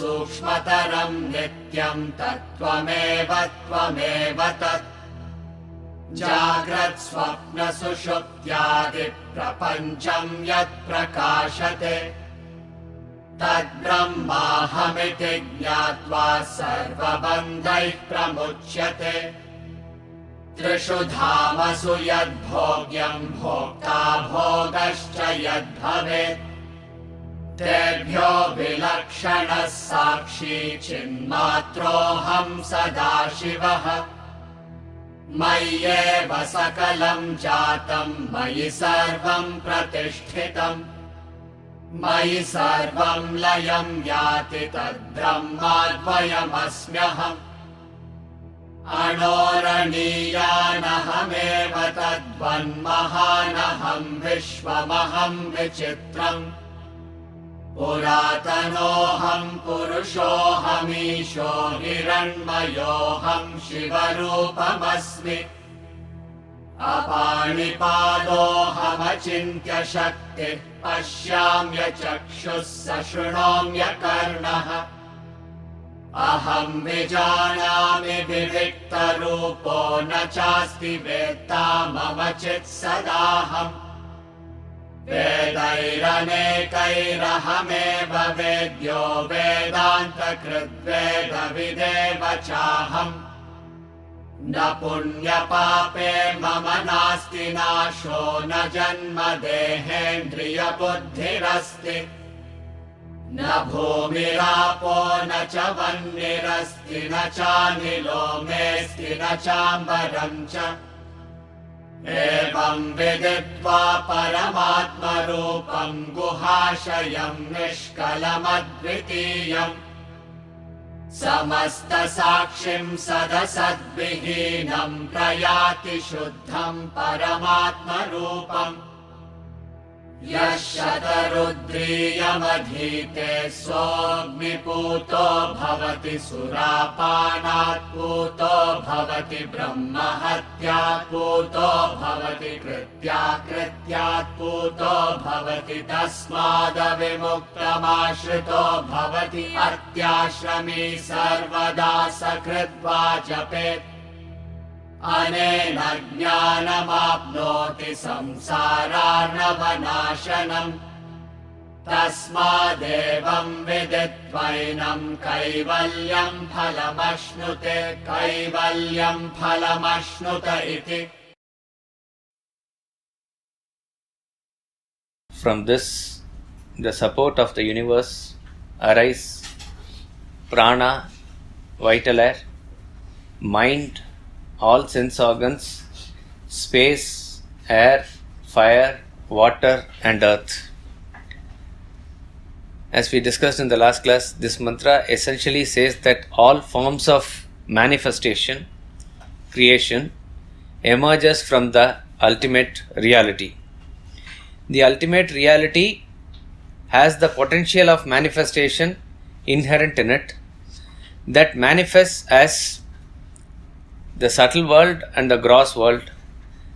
सूक्ष्मतरम् नित्यम् तत्त्वमेव त्वमेव तत्। जाग्रत् स्वप्नसुषुप्त्यादिप्रपञ्चम् यत् प्रकाशते तद्ब्रह्माहमिति ज्ञात्वा सर्वबन्धैः प्रमुच्यते। त्रिषु धामसु यद्भोग्यम् भोक्ता भोगश्च यद्भवेत् तेभ्यो विलक्षणः साक्षी चिन्मात्रोऽहम् सदाशिवः। मय्येव सकलम् जातम् मयि सर्वम् प्रतिष्ठितम् मयि सर्वम् लयम् याति तद्ब्रह्माद्वयमस्म्यहम् अणोरणीयानहमेव तद्वन्महानहम् विश्वमहम् विचित्रम् पुरातनोऽहम् पुरुषोऽहमीशो हिरण्मयोऽहम् शिवरूपमस्मि। अपाणिपादोऽहमचिन्त्यशक्तिः पश्याम्यचक्षुः सशृणोम्यकर्णः सशृणोम्य अहम् विजानामि विविक्तरूपो न चास्ति वेत्ता मम चित्सदाहम्। वेदैरनेकैरहमेव वेद्यो वेदान्तकृद्वेदविदेव चाहम् न पुण्यपापे मम नास्ति नाशो न जन्म देहेन्द्रियबुद्धिरस्ति। न भूमिरापो न च वह्निरस्ति न चानिलो मेऽस्ति न चाम्बरम् च एवम् विदित्वा परमात्मरूपम् गुहाशयम् निष्कलमद्वितीयम्। समस्तसाक्षिम् सदसद्विहीनम् प्रयाति शुद्धम् परमात्मरूपम् यः शतरुद्रीयमधीते सोऽग्निपूतो भवति सुरापानात् पूतो भवति ब्रह्महत्यात् पूतो भवति कृत्याकृत्यात् पूतो भवति तस्मादविमुक्तमाश्रितो भवति अत्याश्रमी सर्वदा सकृद्वा जपेत् ज्ञानमाप्नोति संसारार्णवनाशनम् तस्मादेवम् विदित्वैनम् कैवल्यम् फलमश्नुते कैवल्यम् फलमश्नुत इति। From this, the support of the universe arise prana, vital air, mind, all sense organs, space, air, fire, water, and earth. As we discussed in the last class, this mantra essentially says that all forms of manifestation, creation, emerges from the ultimate reality. The ultimate reality has the potential of manifestation inherent in it that manifests as the subtle world and the gross world.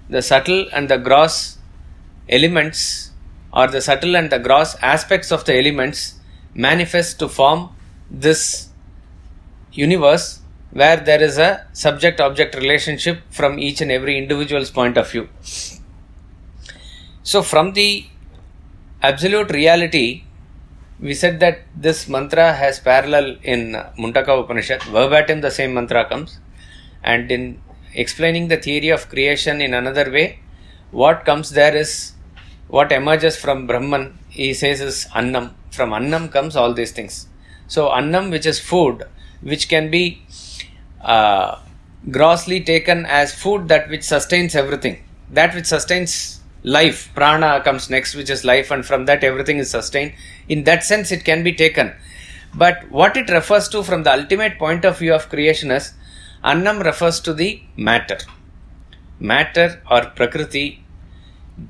The subtle and the gross elements or the subtle and the gross aspects of the elements manifest to form this universe where there is a subject object relationship from each and every individual's point of view. So, from the absolute reality, we said that this mantra has parallel in Mundaka Upanishad, verbatim the same mantra comes, and in explaining the theory of creation in another way, what comes there is what emerges from Brahman, he says is Annam. From Annam comes all these things. So, Annam, which is food, which can be uh, grossly taken as food that which sustains everything, that which sustains life. Prana comes next, which is life, and from that everything is sustained. In that sense, it can be taken. But what it refers to from the ultimate point of view of creation is Annam refers to the matter. Matter or Prakriti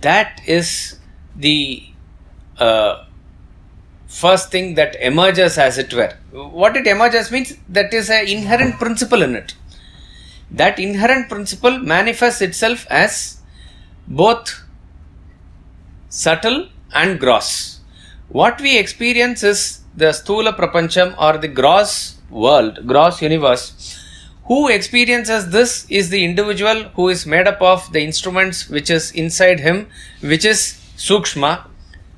that is the uh, first thing that emerges as it were. What it emerges means that is an inherent principle in it. That inherent principle manifests itself as both subtle and gross. What we experience is the sthula prapancham or the gross world gross universe who experiences this is the individual who is made up of the instruments which is inside him, which is Sukshma,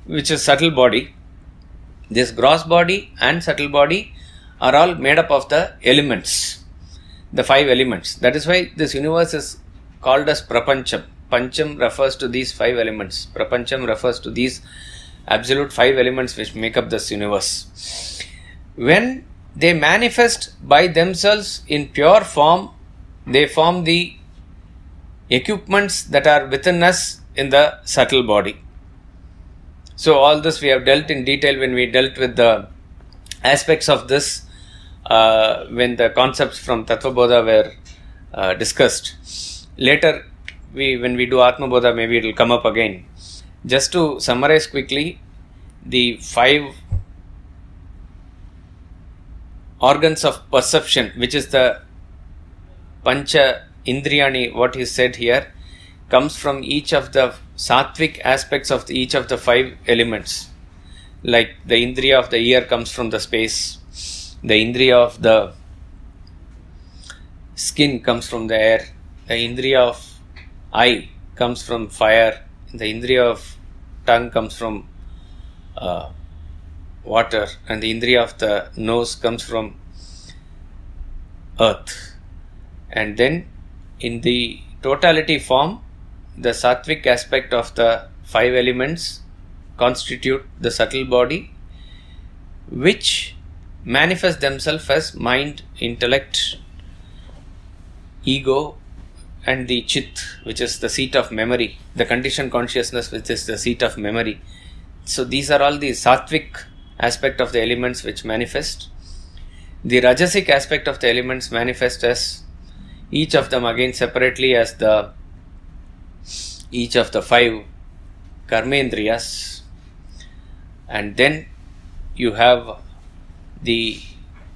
which is subtle body. This gross body and subtle body are all made up of the elements, the five elements. That is why this universe is called as Prapancham. Pancham refers to these five elements. Prapancham refers to these absolute five elements which make up this universe. When they manifest by themselves in pure form they form the equipments that are within us in the subtle body so all this we have dealt in detail when we dealt with the aspects of this uh, when the concepts from Tattva Bodha were uh, discussed. Later, we when we do Atma Bodha, maybe it will come up again. Just to summarize quickly, the five organs of perception, which is the Pancha Indriyani, what is said here, comes from each of the sattvic aspects of the, each of the five elements. Like the Indriya of the ear comes from the space, the Indriya of the skin comes from the air, the Indriya of eye comes from fire, the Indriya of tongue comes from uh, water and the indriya of the nose comes from earth. And then in the totality form the sattvic aspect of the five elements constitute the subtle body which manifest themselves as mind intellect ego and the chit which is the seat of memory the conditioned consciousness which is the seat of memory. So these are all the sattvic aspect of the elements which manifest. The Rajasic aspect of the elements manifest as each of them again separately as the each of the five karmendriyas and then you have the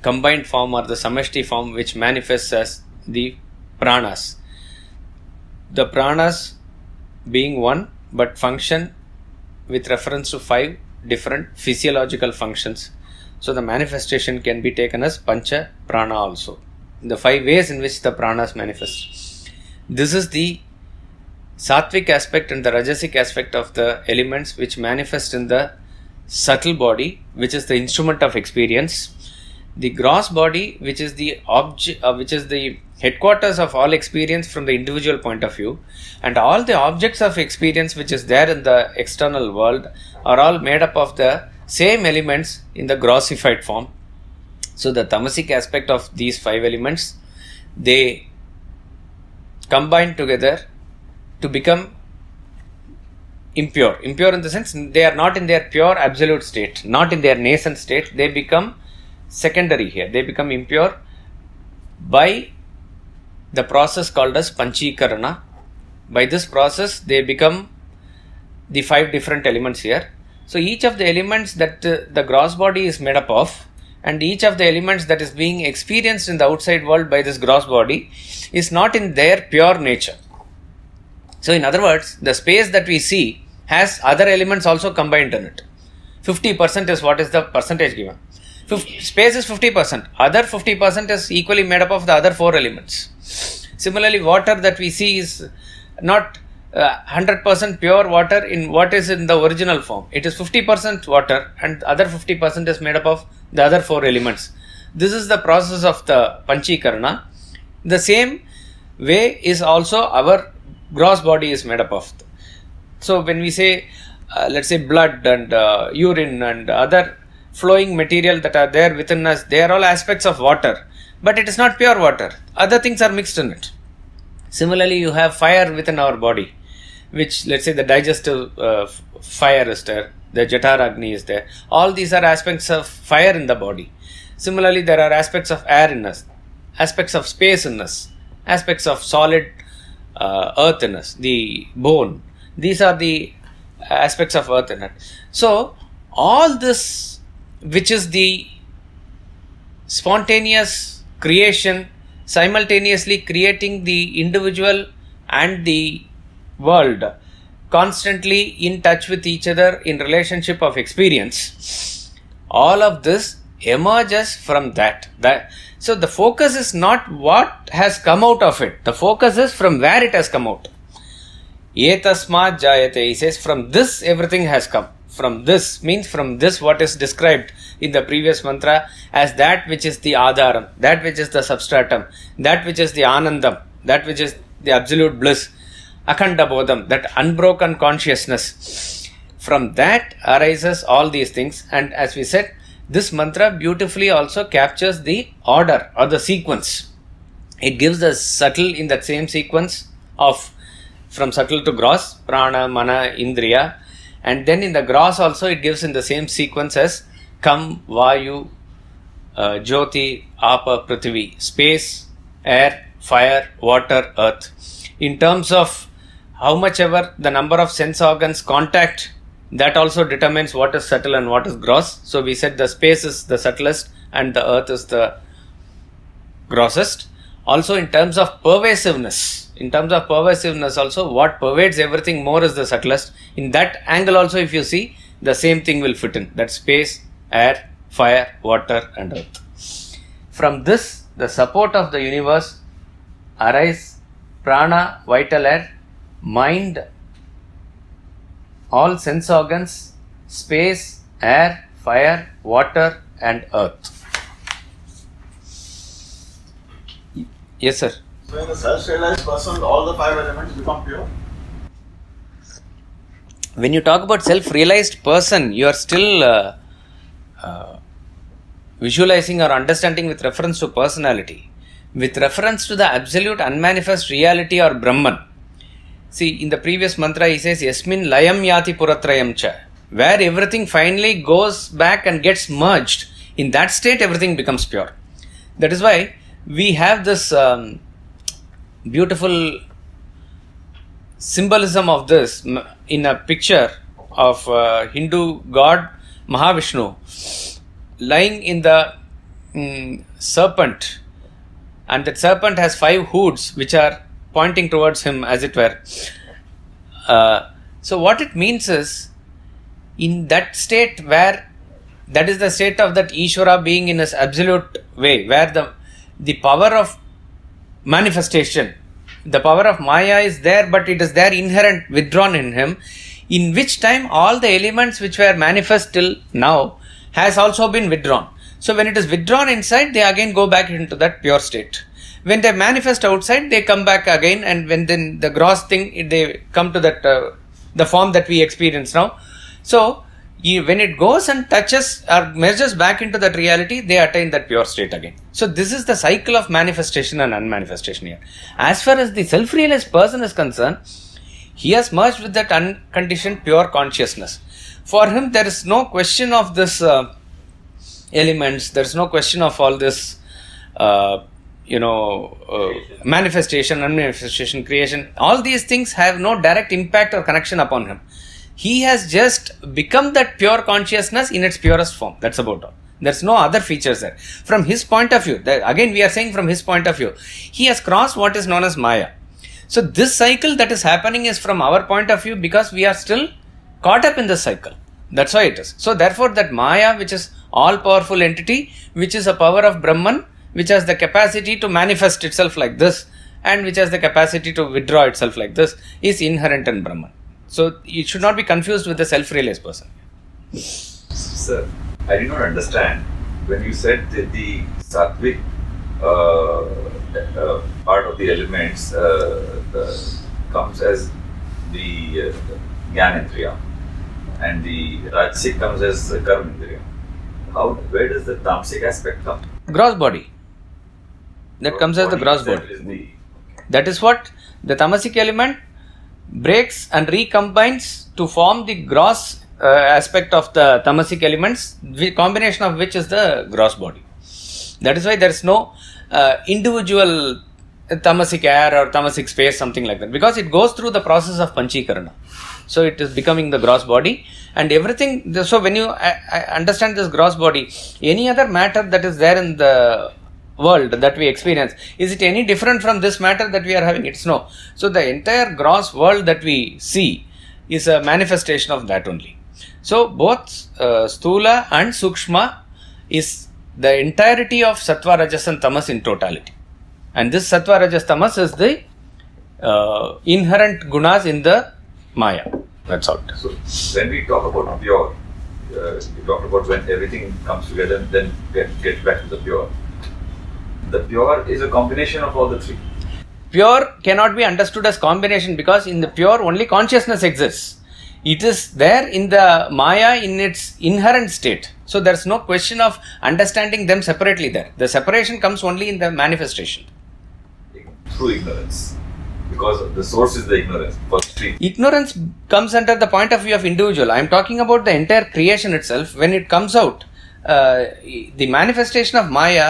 combined form or the samashti form which manifests as the pranas the pranas being one but function with reference to five different physiological functions. So the manifestation can be taken as pancha prana also. The five ways in which the pranas manifest. This is the sattvic aspect and the rajasic aspect of the elements which manifest in the subtle body, which is the instrument of experience. The gross body, which is the object, uh, which is the headquarters of all experience from the individual point of view and all the objects of experience which is there in the external world are all made up of the same elements in the grossified form. So the tamasic aspect of these five elements they combine together to become impure. Impure in the sense they are not in their pure absolute state not in their nascent state they become secondary here they become impure by the process called as Panchikarana. By this process, they become the five different elements here. So each of the elements that uh, the gross body is made up of and each of the elements that is being experienced in the outside world by this gross body is not in their pure nature. So in other words, the space that we see has other elements also combined in it. 50% is what is the percentage given. Space is 50%. Other 50% is equally made up of the other four elements. Similarly, water that we see is not uh, 100% pure water in what is in the original form. It is 50% water and other 50% is made up of the other four elements. This is the process of the Panchikarana. The same way is also our gross body is made up of. So when we say, uh, let's say blood and uh, urine and other flowing material that are there within us, they are all aspects of water, but it is not pure water. Other things are mixed in it. Similarly, you have fire within our body, which let's say the digestive uh, fire is there, the Jataragni is there. All these are aspects of fire in the body. Similarly, there are aspects of air in us, aspects of space in us, aspects of solid uh, earth in us, the bone. These are the aspects of earth in it. So, all this, which is the spontaneous creation, simultaneously creating the individual and the world, constantly in touch with each other in relationship of experience, all of this emerges from that. That so the focus is not what has come out of it. The focus is from where it has come out. Etasmat jayate. He says from this everything has come. From this means from this what is described in the previous mantra as that which is the adharam, that which is the substratum, that which is the anandam, that which is the absolute bliss, akhanda bodham, that unbroken consciousness. From that arises all these things, and as we said, this mantra beautifully also captures the order or the sequence. It gives the subtle in that same sequence of from subtle to gross, prana, mana, indriya, and then in the gross also it gives in the same sequence as kham, vayu, uh, jyoti, apa, prithvi, space, air, fire, water, earth. In terms of how much ever the number of sense organs contact that also determines what is subtle and what is gross. So we said the space is the subtlest and the earth is the grossest. Also in terms of pervasiveness, in terms of pervasiveness also what pervades everything more is the subtlest. In that angle also if you see the same thing will fit in that space, air, fire, water and earth. From this the support of the universe arise prana, vital air, mind, all sense organs, space, air, fire, water, and earth. Yes, sir. In the self-realized person, all the five elements become pure. When you talk about self realized person, you are still uh, uh, visualizing or understanding with reference to personality. With reference to the absolute unmanifest reality or Brahman, See, in the previous mantra, he says, Yasmin layam yati puratrayam cha. Where everything finally goes back and gets merged. In that state, everything becomes pure. That is why we have this um, beautiful symbolism of this in a picture of uh, Hindu god Mahavishnu lying in the um, serpent, and that serpent has five hoods which are pointing towards him, as it were. Uh, so, what it means is, in that state where that is the state of that Ishvara being in his absolute way, where the the power of manifestation, the power of Maya is there, but it is there inherent, withdrawn in him, in which time all the elements which were manifest till now has also been withdrawn. So, when it is withdrawn inside, they again go back into that pure state. When they manifest outside they come back again and when then the gross thing they come to that uh, the form that we experience now. So when it goes and touches or merges back into that reality they attain that pure state again. So this is the cycle of manifestation and unmanifestation here. As far as the self-realized person is concerned he has merged with that unconditioned pure consciousness. For him there is no question of this uh, elements. There is no question of all this uh, you know, uh, manifestation, unmanifestation, creation, all these things have no direct impact or connection upon him. He has just become that pure consciousness in its purest form. That's about all. There's no other features there. From his point of view, that, again, we are saying from his point of view, he has crossed what is known as Maya. So, this cycle that is happening is from our point of view because we are still caught up in the cycle. That's why it is. So, therefore, that Maya, which is all powerful entity, which is a power of Brahman, which has the capacity to manifest itself like this and which has the capacity to withdraw itself like this is inherent in Brahman. So it should not be confused with the self realized person. Sir, I did not understand when you said that the sattvic uh, uh, part of the elements uh, the, comes as the uh, Gyanendriya and the Rajasic comes as the Karmendriya. How, where does the Tamasic aspect come? Gross body. That comes as the gross body. is the- That is what the tamasic element breaks and recombines to form the gross uh, aspect of the tamasic elements, the combination of which is the gross body. That is why there is no uh, individual tamasic air or tamasic space, something like that, because it goes through the process of panchikarana. So it is becoming the gross body, and everything. So when you I, I understand this gross body, any other matter that is there in the world that we experience. Is it any different from this matter that we are having? It's no. So the entire gross world that we see is a manifestation of that only. So both uh, stula and sukshma is the entirety of sattva rajas and tamas in totality. And this sattva rajas tamas is the uh, inherent gunas in the maya. That's all. So when we talk about pure, uh, we talk about when everything comes together and then get, get back to the pure. The pure is a combination of all the three. pure cannot be understood as combination because in the pure only consciousness exists it is there in the maya in its inherent state so there's no question of understanding them separately there the separation comes only in the manifestation through ignorance. Because the source is the ignorance. First three. ignorance comes under the point of view of individual i am talking about the entire creation itself when it comes out uh, the manifestation of maya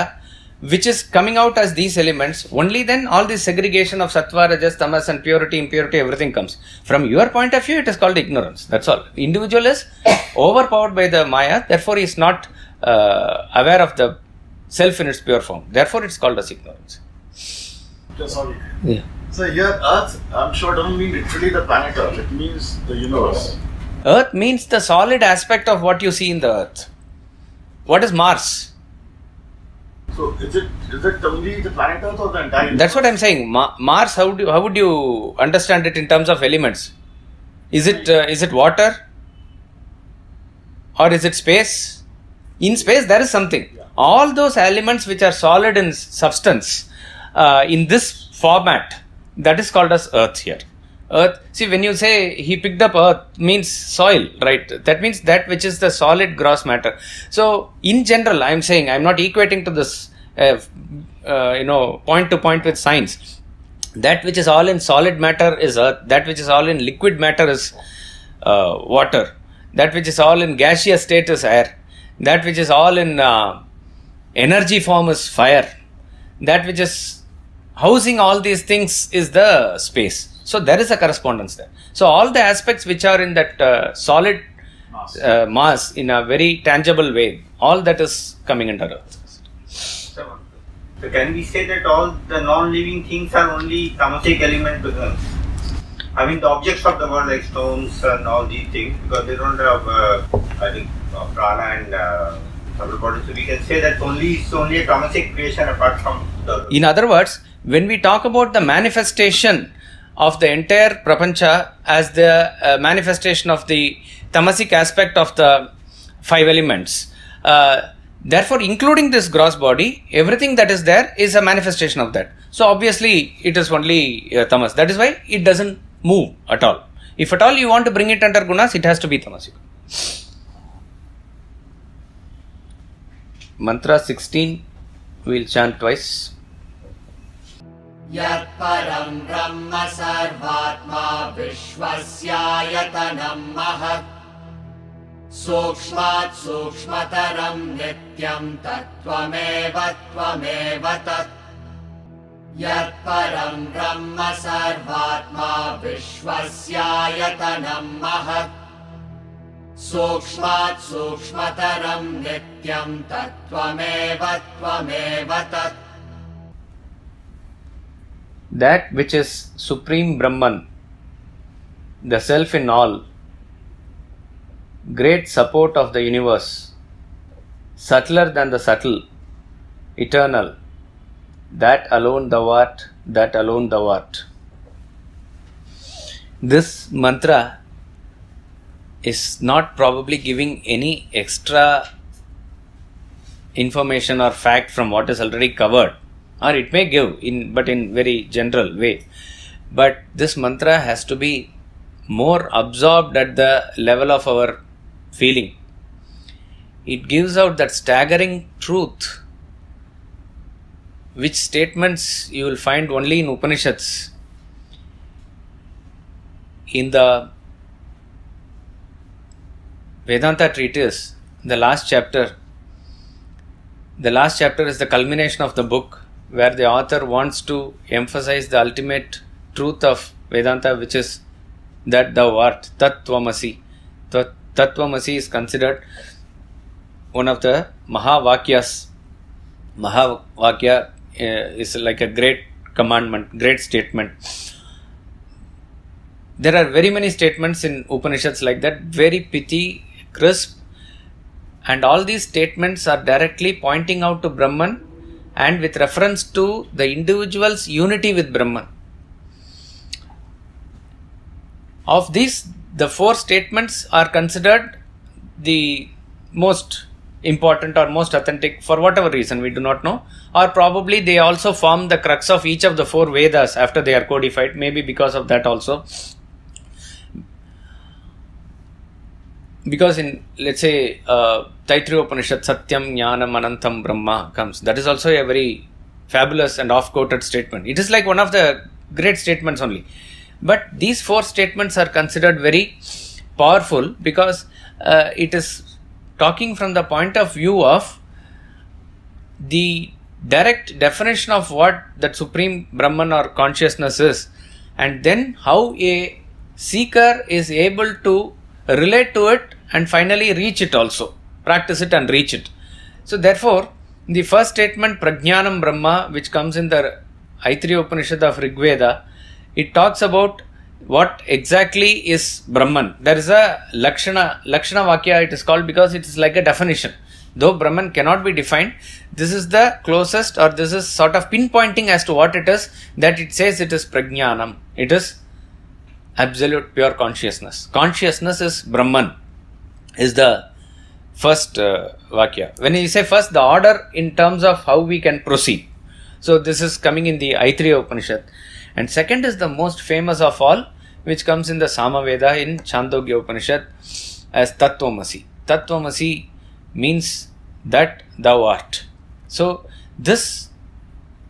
which is coming out as these elements only then all this segregation of sattva rajas tamas and purity impurity everything comes from your point of view it is called ignorance that's all individual is overpowered by the maya therefore he is not uh, aware of the self in its pure form therefore it's called as ignorance Just sorry. yeah So here, Earth, I'm sure doesn't mean literally the planet Earth. It means the universe. Earth means the solid aspect of what you see in the earth. What is Mars? So is it is it only the planet Earth or the entire? That's what I'm saying. Ma- Mars. How do you how would you understand it in terms of elements? Is it uh, is it water, or is it space? In space, there is something. All those elements which are solid in substance, uh, in this format, that is called as Earth here. Earth. See, when you say he picked up Earth, means soil, right? That means that which is the solid gross matter. So, in general, I'm saying I'm not equating to this, uh, uh, you know, point to point with science that which is all in solid matter is earth that which is all in liquid matter is uh, water that which is all in gaseous state is air that which is all in uh, energy form is fire that which is housing all these things is the space so there is a correspondence there so all the aspects which are in that uh, solid Mass. uh, mass in a very tangible way all that is coming under earth So, so can we say that all the non-living things are only tamasic element because I mean the objects of the world like stones and all these things because they don't have uh, I think uh, prana and uh, body. So we can say that only it's only a tamasic creation apart from the In other words, when we talk about the manifestation of the entire prapancha as the uh, manifestation of the tamasic aspect of the five elements, uh, therefore, including this gross body, everything that is there is a manifestation of that. So, obviously, it is only uh, tamas. That is why it doesn't move at all. If at all you want to bring it under gunas, it has to be tamasic. Mantra 16, we'll chant twice. यत्परं ब्रह्म सर्वात्मा विश्वस्यायतनं महत्। सूक्ष्मात् सूक्ष्मतरं नित्यं तत्त्वमेव त्वमेव तत्। यत्परं ब्रह्म सर्वात्मा विश्वस्यायतनं महत्। सूक्ष्मात् सूक्ष्मतरं नित्यं तत्त्वमेव त्वमेव तत् that which is supreme brahman the self in all great support of the universe subtler than the subtle eternal that alone thou art that alone thou art. This mantra is not probably giving any extra information or fact from what is already covered or it may give in but in very general way. But this mantra has to be more absorbed at the level of our feeling. It gives out that staggering truth which statements you will find only in upanishads. In the vedanta treatise the last chapter the last chapter is the culmination of the book where the author wants to emphasize the ultimate truth of Vedanta, which is that thou art Tattvamasi. Tat- Tattvamasi is considered one of the Mahavakyas. Mahavakya uh, is like a great commandment, great statement. There are very many statements in Upanishads like that, very pithy, crisp, and all these statements are directly pointing out to Brahman and with reference to the individual's unity with Brahman. Of these, the four statements are considered the most important or most authentic for whatever reason we do not know, or probably they also form the crux of each of the four Vedas after they are codified, maybe because of that also. Because in let's say uh, Taittiriya Upanishad Satyam Jnanam Anantam Brahma comes. That is also a very fabulous and oft quoted statement. It is like one of the great statements only. But these four statements are considered very powerful because uh, it is talking from the point of view of the direct definition of what that supreme Brahman or consciousness is and then how a seeker is able to relate to it and finally reach it also practice it and reach it so therefore the first statement prajnanam brahma which comes in the Aitareya Upanishad of Rigveda it talks about what exactly is Brahman. There is a Lakshana, Lakshana Vakya it is called because it is like a definition. Though Brahman cannot be defined, this is the closest or this is sort of pinpointing as to what it is that it says it is Prajnanam. It is absolute pure consciousness. Consciousness is Brahman, is the first uh, Vakya. When you say first, the order in terms of how we can proceed. So this is coming in the Aitareya Upanishad. And second is the most famous of all, which comes in the Samaveda in Chandogya Upanishad as Tattvamasi. Tattvamasi means that thou art. So this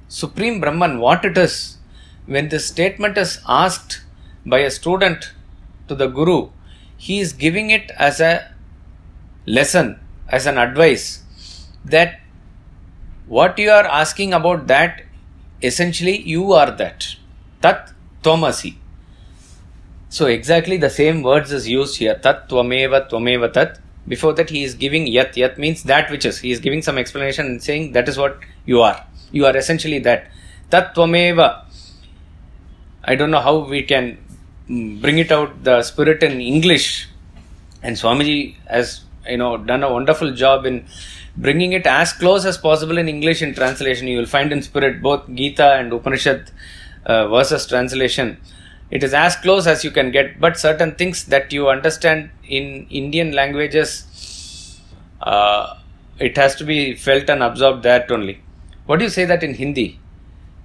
Supreme Brahman, what it is, when this statement is asked by a student to the Guru, he is giving it as a lesson, as an advice that what you are asking about that, essentially you are that. Tat Tvamasi. So exactly the same words is used here. Tat Tvameva Tvameva Tat. Before that he is giving Yat. Yat means that which is. He is giving some explanation and saying that is what you are. You are essentially that. Tat Tvameva. I don't know how we can bring it out the spirit in English. And Swamiji has you know done a wonderful job in bringing it as close as possible in English in translation. You will find in spirit both Gita and Upanishad uh, versus translation. It is as close as you can get, but certain things that you understand in Indian languages, uh, it has to be felt and absorbed that only. What do you say that in Hindi?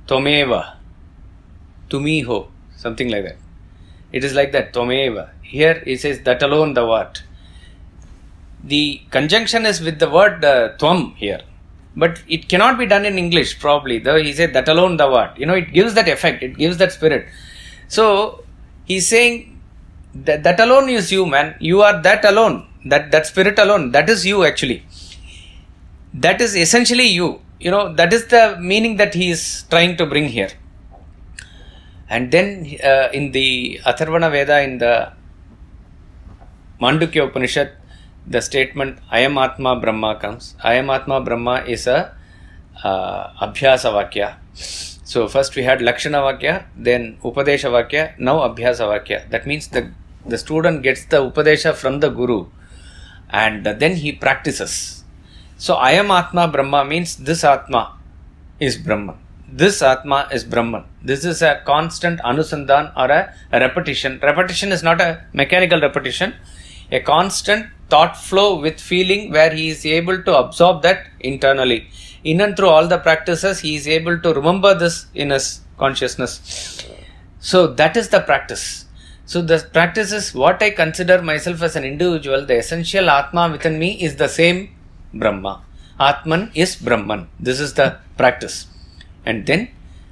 Tomeva, Tumiho, something like that. It is like that, Tomeva. Here he says that alone the art. The conjunction is with the word uh, Tvam here but it cannot be done in English probably. Though he said that alone the art. You know, it gives that effect, it gives that spirit. So he's saying that that alone is you, man. You are that alone. That that spirit alone. That is you actually. That is essentially you. You know, that is the meaning that he is trying to bring here. And then uh, in the Atharvana Veda, in the Mandukya Upanishad, the statement Ayam Atma Brahma comes. Ayam Atma Brahma is a uh, Abhyasa Vakya. So first we had Lakshana Vakya, then Upadesha Vakya, now Abhyasa Vakya. That means the, the student gets the Upadesha from the Guru and then he practices. So Ayam Atma Brahma means this Atma is Brahman. This Atma is Brahman. This is a constant Anusandhan or a, a repetition. Repetition is not a mechanical repetition, a constant thought flow with feeling where he is able to absorb that internally. In and through all the practices, he is able to remember this in his consciousness. So that is the practice. So the practice is what I consider myself as an individual, the essential Atma within me is the same Brahma. Atman is Brahman. This is the practice. And then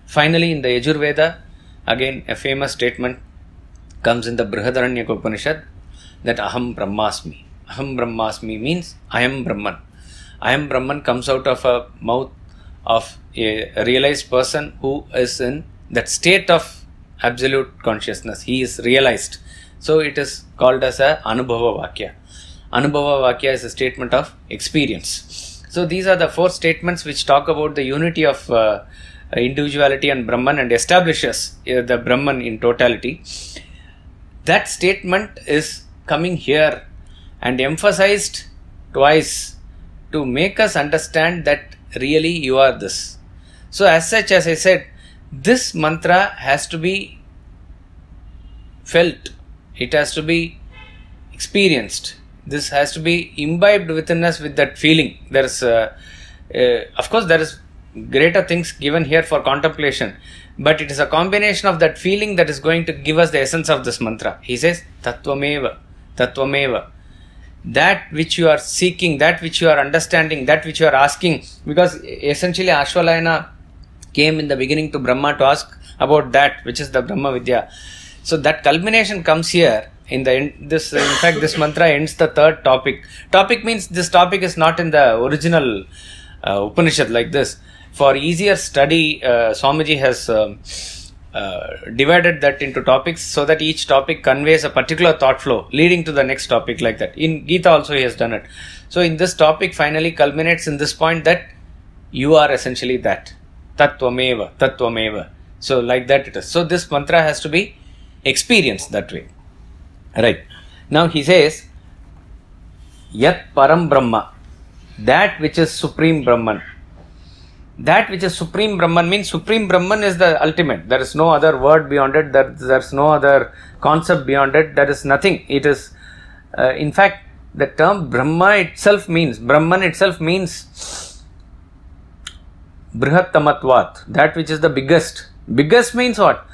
finally in the Yajurveda, again a famous statement comes in the Brihadaranyaka Upanishad that Aham Brahmasmi. Aham Brahmasmi means I am Brahman. I am Brahman comes out of a mouth of a realized person who is in that state of absolute consciousness. He is realized. So it is called as a Anubhava Vakya. Anubhava Vakya is a statement of experience. So these are the four statements which talk about the unity of uh, individuality and Brahman and establishes uh, the Brahman in totality. That statement is coming here and emphasized twice to make us understand that really you are this. So, as such, as I said, this mantra has to be felt, it has to be experienced, this has to be imbibed within us with that feeling. There is, uh, uh, of course, there is greater things given here for contemplation, but it is a combination of that feeling that is going to give us the essence of this mantra. He says, Tattvameva, Tattvameva that which you are seeking, that which you are understanding, that which you are asking, because essentially Ashwalayana came in the beginning to Brahma to ask about that, which is the Brahma Vidya. So that culmination comes here. In the end, this, in fact, this mantra ends the third topic. Topic means this topic is not in the original uh, Upanishad like this. For easier study, uh, Swamiji has. Um, uh, divided that into topics so that each topic conveys a particular thought flow leading to the next topic like that in gita also he has done it so in this topic finally culminates in this point that you are essentially that tattvameva tattvameva so like that it is so this mantra has to be experienced that way right. Now he says yat param brahma. That which is supreme brahman. That which is supreme brahman means supreme brahman is the ultimate. There is no other word beyond it. There, there's no other concept beyond it. There is nothing. It is uh, in fact the term brahma itself means brahman itself means brihattamatvat. That which is the biggest. Biggest means what?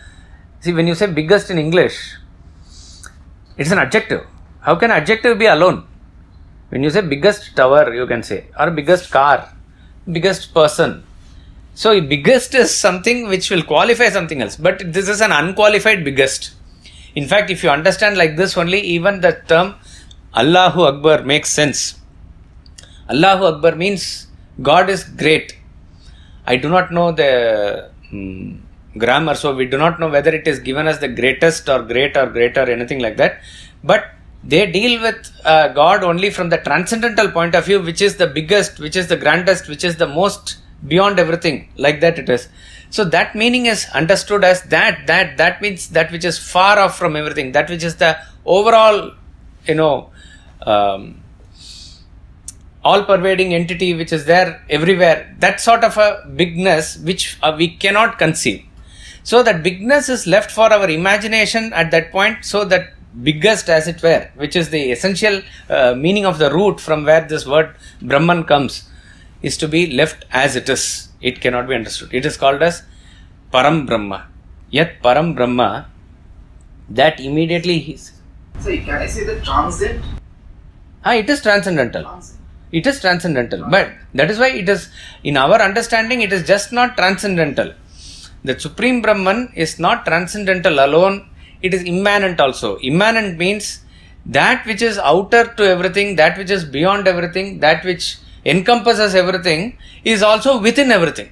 See when you say biggest in english it's an adjective how can adjective be alone when you say biggest tower you can say or biggest car biggest person so biggest is something which will qualify something else, but this is an unqualified biggest. In fact, if you understand like this only, even the term Allahu Akbar makes sense. Allahu Akbar means God is great. I do not know the hmm, grammar, so we do not know whether it is given as the greatest or great or greater, anything like that. But they deal with uh, God only from the transcendental point of view, which is the biggest, which is the grandest, which is the most beyond everything like that it is. So that meaning is understood as that that that means that which is far off from everything that which is the overall you know um, all pervading entity which is there everywhere. That sort of a bigness which uh, we cannot conceive so that bigness is left for our imagination at that point so that biggest as it were which is the essential uh, meaning of the root from where this word brahman comes is to be left as it is. It cannot be understood. It is called as Param Brahma. Yat Param Brahma, that immediately is. So can I say the transcend? Ah, it is transcendental. Transcend. It is transcendental. But that is why it is, in our understanding, it is just not transcendental. The Supreme Brahman is not transcendental alone, it is immanent also. Immanent means that which is outer to everything, that which is beyond everything, that which encompasses everything is also within everything.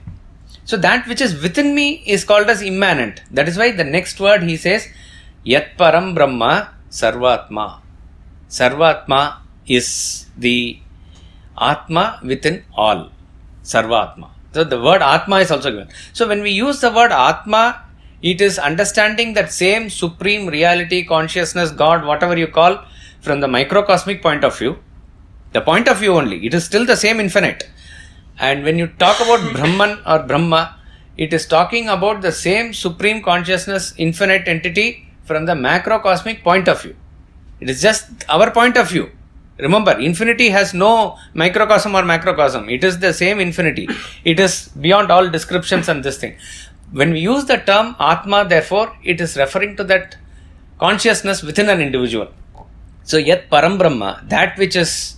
So that which is within me is called as immanent. That is why the next word he says, Yat Param Brahma Sarvatma. Sarvatma is the Atma within all. Sarvatma. So the word Atma is also given. So when we use the word Atma, it is understanding that same supreme reality, consciousness, God, whatever you call, from the microcosmic point of view, the point of view only, it is still the same infinite. And when you talk about Brahman or Brahma, it is talking about the same supreme consciousness, infinite entity from the macrocosmic point of view. It is just our point of view. Remember, infinity has no microcosm or macrocosm. It is the same infinity. It is beyond all descriptions and this thing. When we use the term Atma, therefore, it is referring to that consciousness within an individual. So, Yat Param Brahma, that which is,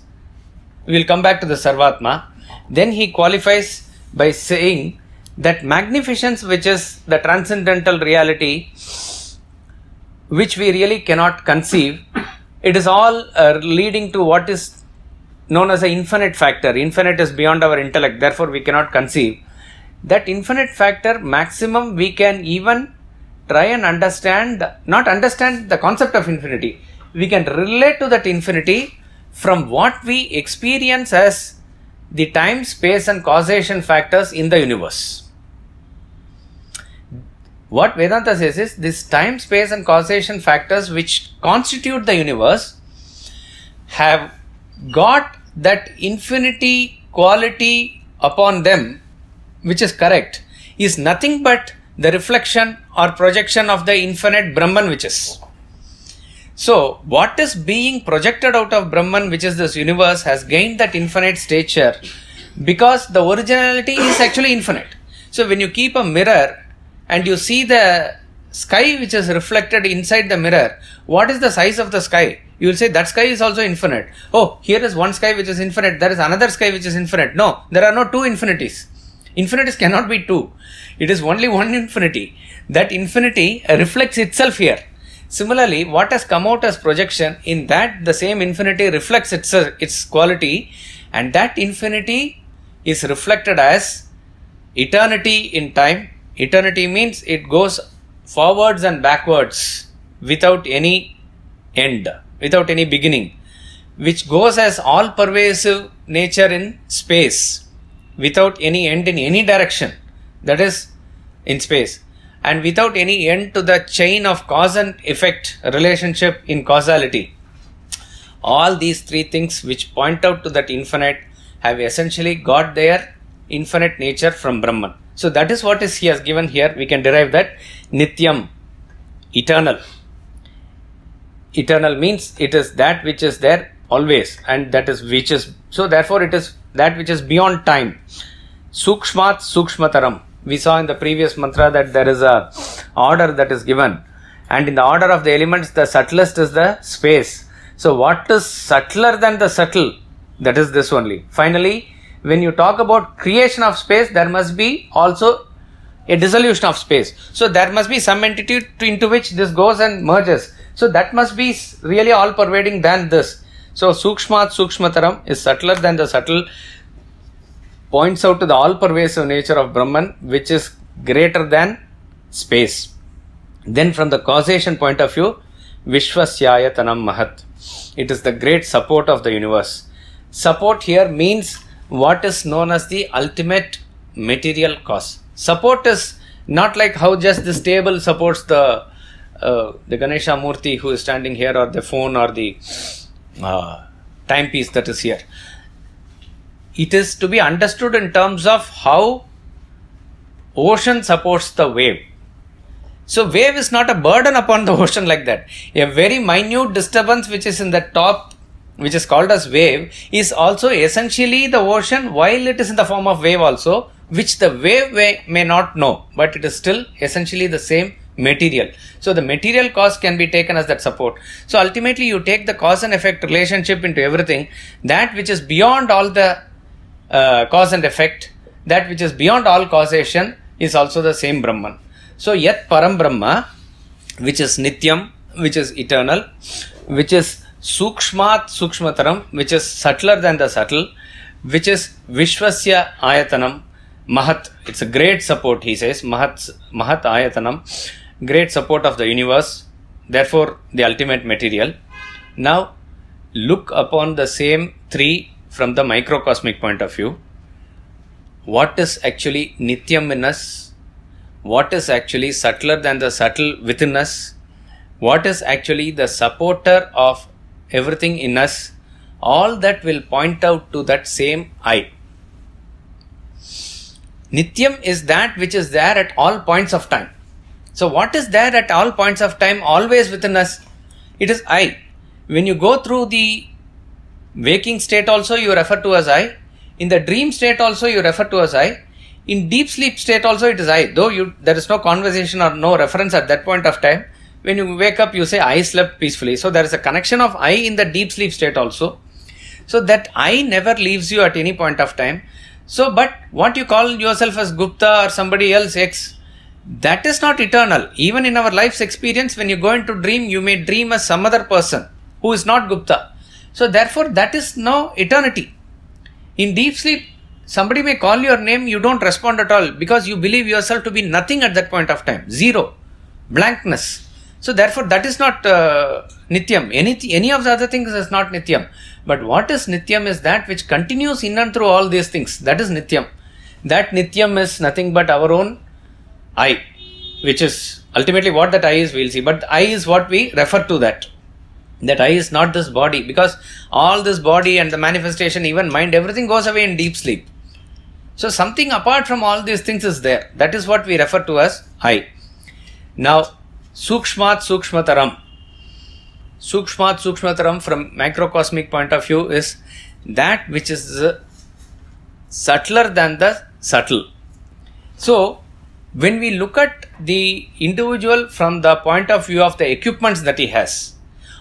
we will come back to the Sarvatma, then he qualifies by saying that magnificence, which is the transcendental reality, which we really cannot conceive, it is all uh, leading to what is known as an infinite factor. Infinite is beyond our intellect, therefore, we cannot conceive. That infinite factor, maximum, we can even try and understand, not understand the concept of infinity. We can relate to that infinity from what we experience as the time, space, and causation factors in the universe. What Vedanta says is this time, space, and causation factors which constitute the universe have got that infinity quality upon them, which is correct, is nothing but the reflection or projection of the infinite Brahman, which is. So, what is being projected out of Brahman, which is this universe, has gained that infinite stature because the originality is actually infinite. So, when you keep a mirror and you see the sky which is reflected inside the mirror, what is the size of the sky? You will say that sky is also infinite. Oh, here is one sky which is infinite, there is another sky which is infinite. No, there are no two infinities. Infinities cannot be two. It is only one infinity. That infinity reflects itself here. Similarly, what has come out as projection, in that the same infinity reflects its, its quality, and that infinity is reflected as eternity in time. Eternity means it goes forwards and backwards without any end, without any beginning, which goes as all pervasive nature in space without any end in any direction, that is, in space, and without any end to the chain of cause and effect relationship in causality. All these three things which point out to that infinite have essentially got their infinite nature from Brahman. So that is what is he has given here. We can derive that Nityam, eternal. Eternal means it is that which is there always, and that is which is so. Therefore, it is that which is beyond time. Sukshmat Sukshmataram. We saw in the previous mantra that there is a order that is given, and in the order of the elements, the subtlest is the space. So, what is subtler than the subtle? That is this only. Finally, when you talk about creation of space, there must be also a dissolution of space. So, there must be some entity to, into which this goes and merges. So, that must be really all pervading than this. So, Sukshmat Sukshmataram is subtler than the subtle, points out to the all pervasive nature of Brahman, which is greater than space. Then, from the causation point of view, Vishwasyayatanam Mahat. It is the great support of the universe. Support here means what is known as the ultimate material cause. Support is not like how just this table supports the uh, the Ganesha Murti who is standing here, or the phone, or the uh, timepiece that is here. It is to be understood in terms of how ocean supports the wave. So, wave is not a burden upon the ocean like that. A very minute disturbance which is in the top, which is called as wave, is also essentially the ocean while it is in the form of wave also, which the wave may, not know, but it is still essentially the same material. So, the material cause can be taken as that support. So, ultimately, you take the cause and effect relationship into everything, that which is beyond all the uh, cause and effect, that which is beyond all causation is also the same Brahman. So, Yat Param Brahma, which is Nityam, which is eternal, which is Sukshmat Sukshmataram, which is subtler than the subtle, which is Vishwasya Ayatanam, Mahat. It's a great support, he says, Mahat, Mahat Ayatanam, great support of the universe, therefore the ultimate material. Now, look upon the same three from the microcosmic point of view. What is actually Nityam in us? what is actually subtler than the subtle within us, what is actually the supporter of everything in us, all that will point out to that same I. Nityam is that which is there at all points of time. So, what is there at all points of time, always within us? It is I. When you go through the waking state, also you refer to as I. In the dream state, also you refer to as I. In deep sleep state, also it is I. Though you there is no conversation or no reference at that point of time. When you wake up, you say I slept peacefully. So there is a connection of I in the deep sleep state also. So that I never leaves you at any point of time. So, but what you call yourself as Gupta or somebody else X, that is not eternal. Even in our life's experience, when you go into dream, you may dream as some other person who is not Gupta. So, therefore, that is no eternity. In deep sleep, somebody may call your name, you don't respond at all because you believe yourself to be nothing at that point of time. Zero. Blankness. So, therefore, that is not uh, Nityam. Any, any of the other things is not Nityam. But what is Nityam is that which continues in and through all these things. That is Nityam. That Nityam is nothing but our own I, which is ultimately what that I is, we'll see. But I is what we refer to that. That I is not this body because all this body and the manifestation, even mind, everything goes away in deep sleep. So something apart from all these things is there. That is what we refer to as I. Now, Sukshmat Sukshmataram. Sukshmat Sukshmataram from macrocosmic point of view is that which is subtler than the subtle. So, when we look at the individual from the point of view of the equipments that he has,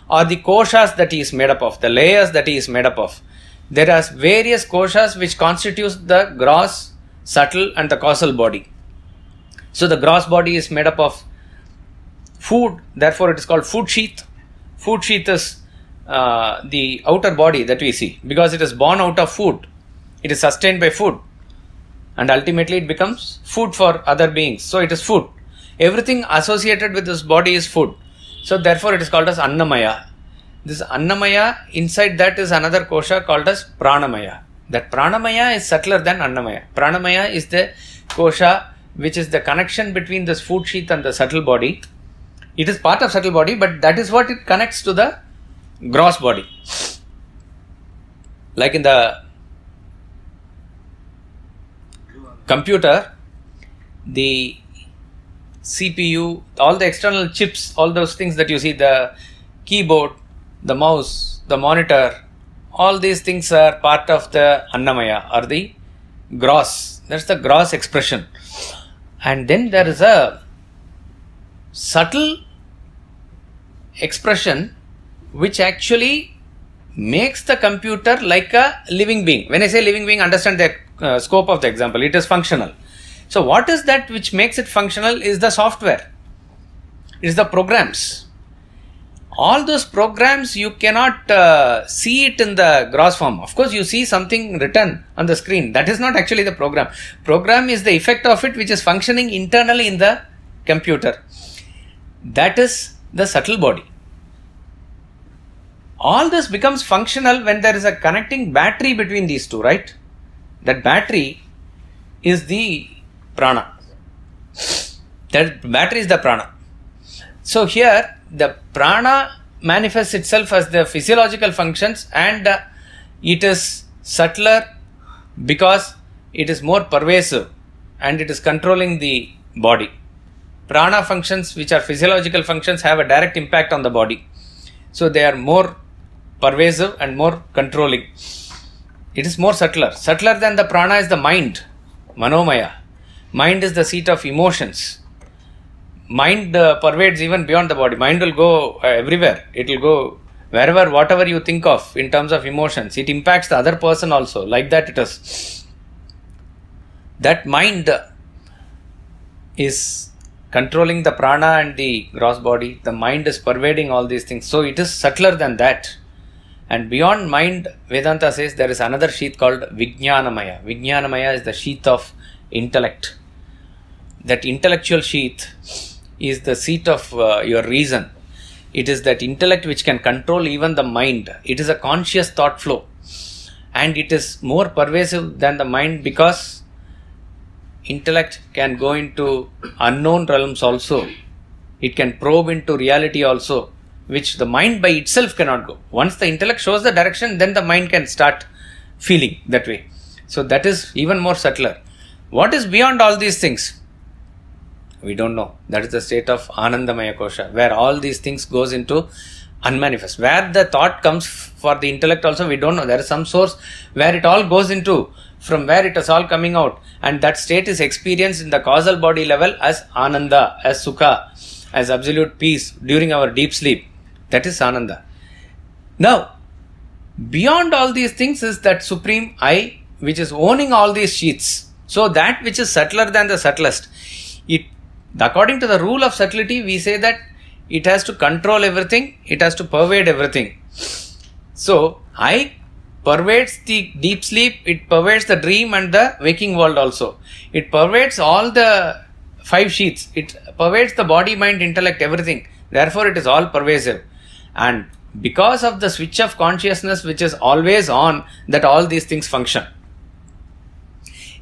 or the koshas that he is made up of, the layers that he is made up of, there are various koshas which constitutes the gross, subtle, and the causal body. So, the gross body is made up of food, therefore, it is called food sheath. Food sheath is uh, the outer body that we see because it is born out of food, it is sustained by food and ultimately it becomes food for other beings. So it is food. Everything associated with this body is food. So therefore it is called as Annamaya. This Annamaya, inside that is another kosha called as Pranamaya. That Pranamaya is subtler than Annamaya. Pranamaya is the kosha which is the connection between this food sheath and the subtle body. It is part of subtle body, but that is what it connects to the gross body. Like in the computer, the CPU, all the external chips, all those things that you see, the keyboard, the mouse, the monitor, all these things are part of the Annamaya or the gross. That's the gross expression. And then there is a subtle expression which actually makes the computer like a living being. When I say living being, understand the uh, scope of the example. It is functional. So, what is that which makes it functional is the software, it is the programs. All those programs you cannot uh, see it in the gross form. Of course, you see something written on the screen. That is not actually the program. Program is the effect of it which is functioning internally in the computer. That is the subtle body all this becomes functional when there is a connecting battery between these two, right? That battery is the prana. That battery is the prana. So here the prana manifests itself as the physiological functions and uh, it is subtler because it is more pervasive and it is controlling the body. Prana functions, which are physiological functions, have a direct impact on the body. So they are more pervasive and more controlling. It is more subtler. Subtler than the prana is the mind, manomaya. Mind is the seat of emotions. Mind uh, pervades even beyond the body. Mind will go uh, everywhere. It will go wherever, whatever you think of in terms of emotions. It impacts the other person also. Like that, it is. That mind is controlling the prana and the gross body. The mind is pervading all these things. So it is subtler than that. And beyond mind, Vedanta says there is another sheath called Vijnanamaya. Vijnanamaya is the sheath of intellect. That intellectual sheath is the seat of uh, your reason. It is that intellect which can control even the mind. It is a conscious thought flow. And it is more pervasive than the mind because intellect can go into unknown realms also. It can probe into reality also which the mind by itself cannot go. Once the intellect shows the direction, then the mind can start feeling that way. So that is even more subtler. What is beyond all these things? We don't know. That is the state of Anandamaya Kosha, where all these things goes into unmanifest. Where the thought comes for the intellect also, we don't know. There is some source where it all goes into, from where it is all coming out. And that state is experienced in the causal body level as Ananda, as Sukha, as absolute peace during our deep sleep. That is Ananda. Now, beyond all these things is that supreme I, which is owning all these sheets. So, that which is subtler than the subtlest, it according to the rule of subtlety, we say that it has to control everything, it has to pervade everything. So, I pervades the deep sleep, it pervades the dream and the waking world also. It pervades all the five sheets, it pervades the body, mind, intellect, everything. Therefore, it is all pervasive. And because of the switch of consciousness which is always on, that all these things function.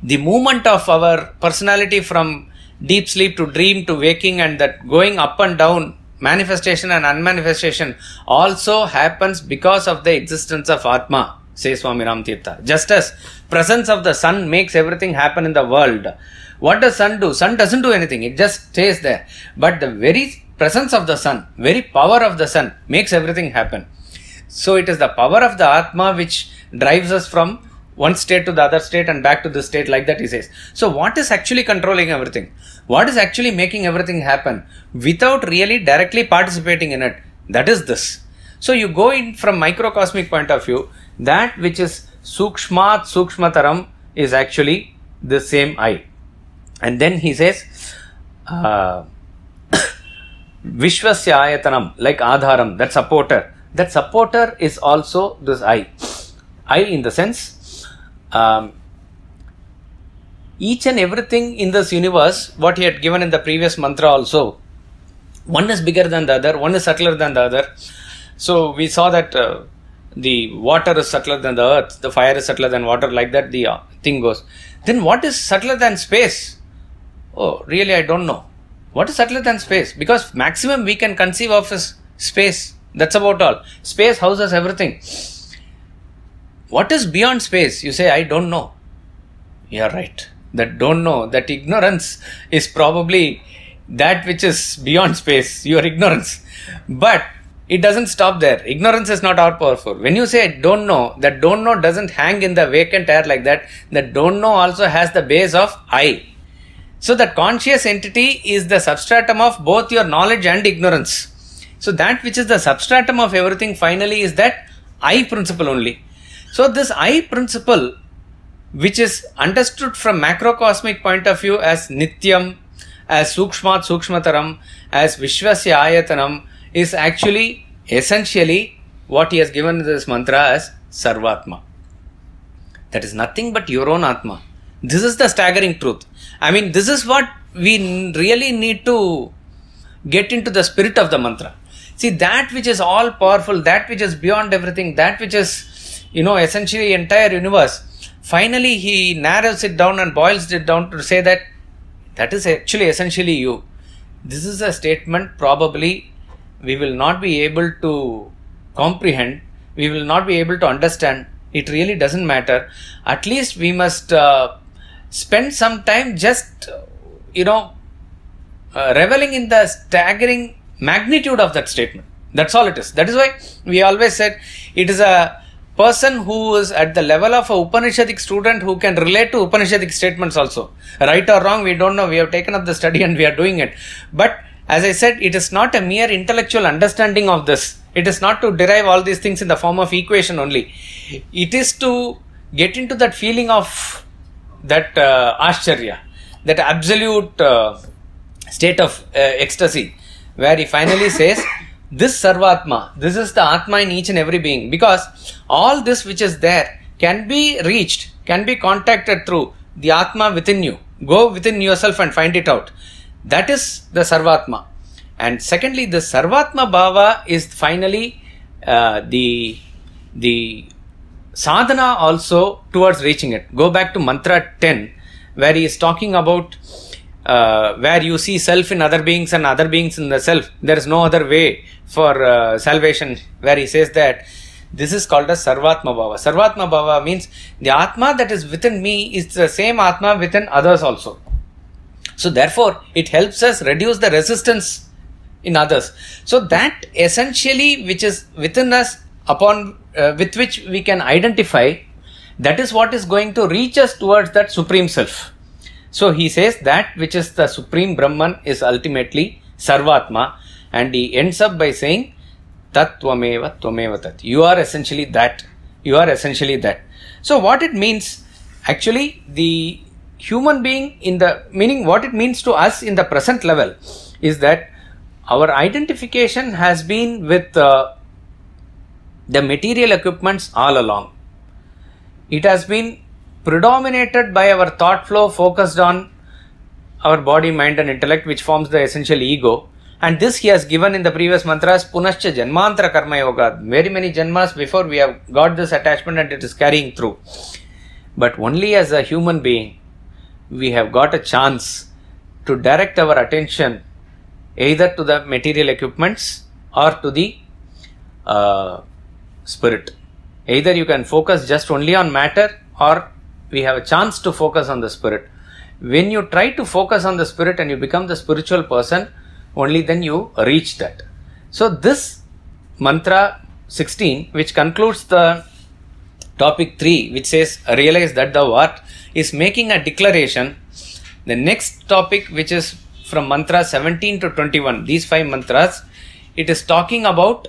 The movement of our personality from deep sleep to dream to waking and that going up and down manifestation and unmanifestation also happens because of the existence of atma says swami ram tirtha just as presence of the sun makes everything happen in the world. What does sun do? Sun doesn't do anything. It just stays there. But the very presence of the sun very power of the sun makes everything happen. So it is the power of the atma which drives us from one state to the other state and back to the state like that he says. So what is actually controlling everything? What is actually making everything happen without really directly participating in it? That is this. So you go in from microcosmic point of view that which is sukshmat sukshmataram is actually the same i and then he says uh, vishwasya ayatanam like adharam that supporter that supporter is also this i i in the sense um, each and everything in this universe, what he had given in the previous mantra also, one is bigger than the other, one is subtler than the other. So we saw that uh, the water is subtler than the earth, the fire is subtler than water, like that the uh, thing goes. Then what is subtler than space? Oh, really, I don't know. What is subtler than space? Because maximum we can conceive of is space. That's about all. Space houses everything. What is beyond space? You say, I don't know. You're right. That don't know, that ignorance is probably that which is beyond space, your ignorance. But it doesn't stop there. Ignorance is not all powerful. When you say don't know, that don't know doesn't hang in the vacant air like that. That don't know also has the base of I. So that conscious entity is the substratum of both your knowledge and ignorance. So that which is the substratum of everything finally is that I principle only. So this I principle, which is understood from macrocosmic point of view as nityam, as sukshmat sukshmataram, as vishwasya ayatanam, is actually essentially what he has given this mantra as sarvatma. That is nothing but your own atma. This is the staggering truth. I mean, this is what we really need to get into the spirit of the mantra. See, that which is all powerful, that which is beyond everything, that which is, you know, essentially entire universe. Finally, he narrows it down and boils it down to say that that is actually essentially you. This is a statement probably we will not be able to comprehend, we will not be able to understand. It really doesn't matter. At least we must uh, spend some time just, you know, uh, reveling in the staggering magnitude of that statement. That's all it is. That is why we always said it is a person who is at the level of a Upanishadic student who can relate to Upanishadic statements also. Right or wrong, we don't know. We have taken up the study and we are doing it. But as I said, it is not a mere intellectual understanding of this. It is not to derive all these things in the form of equation only. It is to get into that feeling of that uh, ashcharya, that absolute uh, state of uh, ecstasy, where he finally says, This Sarvatma, this is the Atma in each and every being, because all this which is there can be reached, can be contacted through the Atma within you. Go within yourself and find it out. That is the Sarvatma. And secondly, the Sarvatma Bhava is finally uh, the the sadhana also towards reaching it. Go back to mantra 10, where he is talking about uh, where you see self in other beings and other beings in the self. There is no other way for uh, salvation, where he says that This is called as Sarvatma Bhava. Sarvatma Bhava means the Atma that is within me is the same Atma within others also. So, therefore, it helps us reduce the resistance in others. So, that essentially which is within us, upon uh, with which we can identify, that is what is going to reach us towards that Supreme Self. So, he says that which is the Supreme Brahman is ultimately Sarvatma, and he ends up by saying, Tatvameva Tvameva Tat. You are essentially that. You are essentially that. So, what it means actually, the human being in the meaning what it means to us in the present level is that our identification has been with uh, the material equipments all along. It has been predominated by our thought flow focused on our body, mind, and intellect, which forms the essential ego. And this he has given in the previous mantras, Punascha Janmantara Karma Yoga. Very many janmas before we have got this attachment and it is carrying through. But only as a human being, we have got a chance to direct our attention either to the material equipments or to the uh, spirit. Either you can focus just only on matter or we have a chance to focus on the spirit. When you try to focus on the spirit and you become the spiritual person, only then you reach that. So, this mantra 16, which concludes the topic 3, which says, Realize that thou art, is making a declaration. The next topic, which is from mantra 17 to 21, these five mantras, it is talking about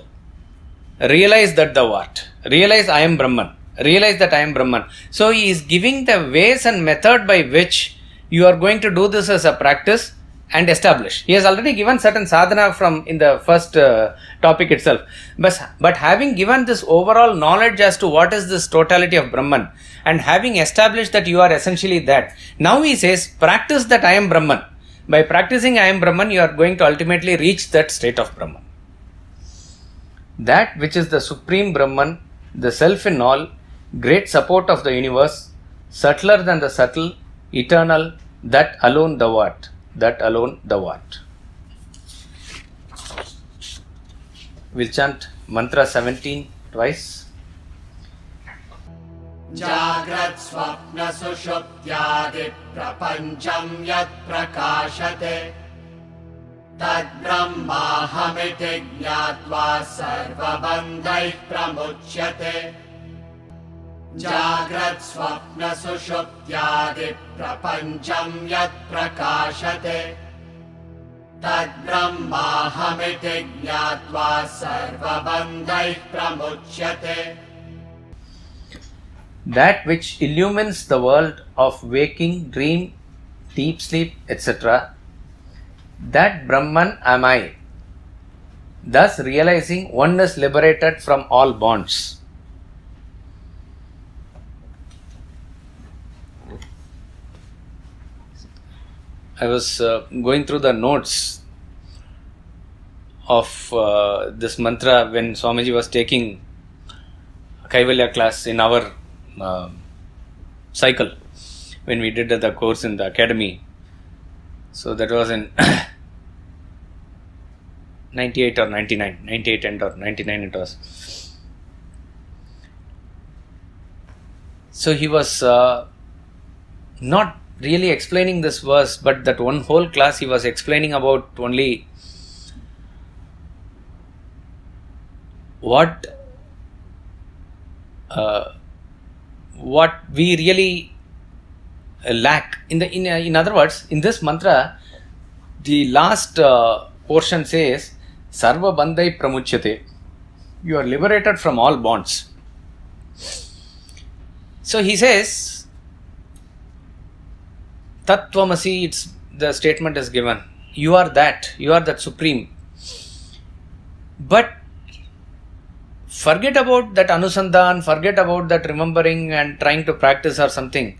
realize that thou art. Realize I am Brahman. Realize that I am Brahman. So he is giving the ways and method by which you are going to do this as a practice and establish. He has already given certain sadhana from in the first uh, topic itself. But, but having given this overall knowledge as to what is this totality of Brahman and having established that you are essentially that, now he says, practice that I am Brahman. By practicing I am Brahman, you are going to ultimately reach that state of Brahman That which is the supreme Brahman, the self in all, great support of the universe, subtler than the subtle, eternal, that alone thou art, that alone thou art. We'll chant mantra 17 twice. जाग्रत्स्वप्नसुषुप्त्यादिप्रपञ्चम् यत् प्रकाशते तद्ब्रह्माहमिति ज्ञात्वा सर्वबन्धैः प्रमुच्यते जाग्रत्स्वप्नसुषुप्त्यादिप्रपञ्चम् यत् प्रकाशते तद्ब्रह्माहमिति ज्ञात्वा सर्वबन्धैः प्रमुच्यते That which illumines the world of waking, dream, deep sleep, etc. That Brahman am I. Thus realizing one is liberated from all bonds. I was uh, going through the notes of uh, this mantra when Swamiji was taking Kaivalya class in our uh, cycle when we did the course in the academy. So that was in 98 or 99, 98 and or 99 it was. So he was uh, not really explaining this verse, but that one whole class he was explaining about only what uh, what we really lack. In the in, in other words in this mantra the last uh, portion says sarva bandhai pramuchyate. You are liberated from all bonds. So he says tattvamasi it's the statement is given. You are that. You are that supreme. But forget about that anusandhan, forget about that remembering and trying to practice or something.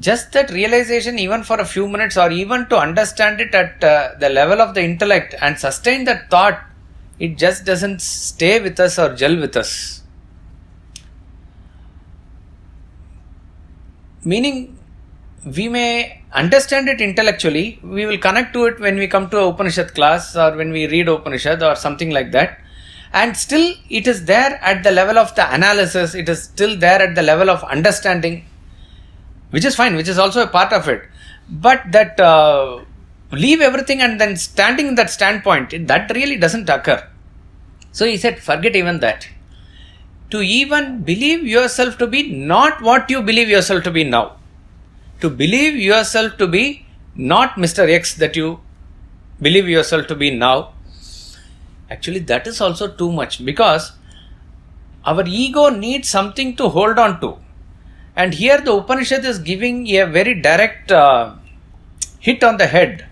Just that realization, even for a few minutes, or even to understand it at uh, the level of the intellect and sustain that thought, it just doesn't stay with us or gel with us. Meaning, we may understand it intellectually, we will connect to it when we come to a Upanishad class or when we read Upanishad or something like that and still it is there at the level of the analysis, it is still there at the level of understanding, which is fine, which is also a part of it. But that uh, leave everything and then standing in that standpoint, that really doesn't occur. So he said, forget even that. To even believe yourself to be not what you believe yourself to be now. To believe yourself to be not Mr. X that you believe yourself to be now. Actually, that is also too much because our ego needs something to hold on to. And here the Upanishad is giving a very direct uh, hit on the head.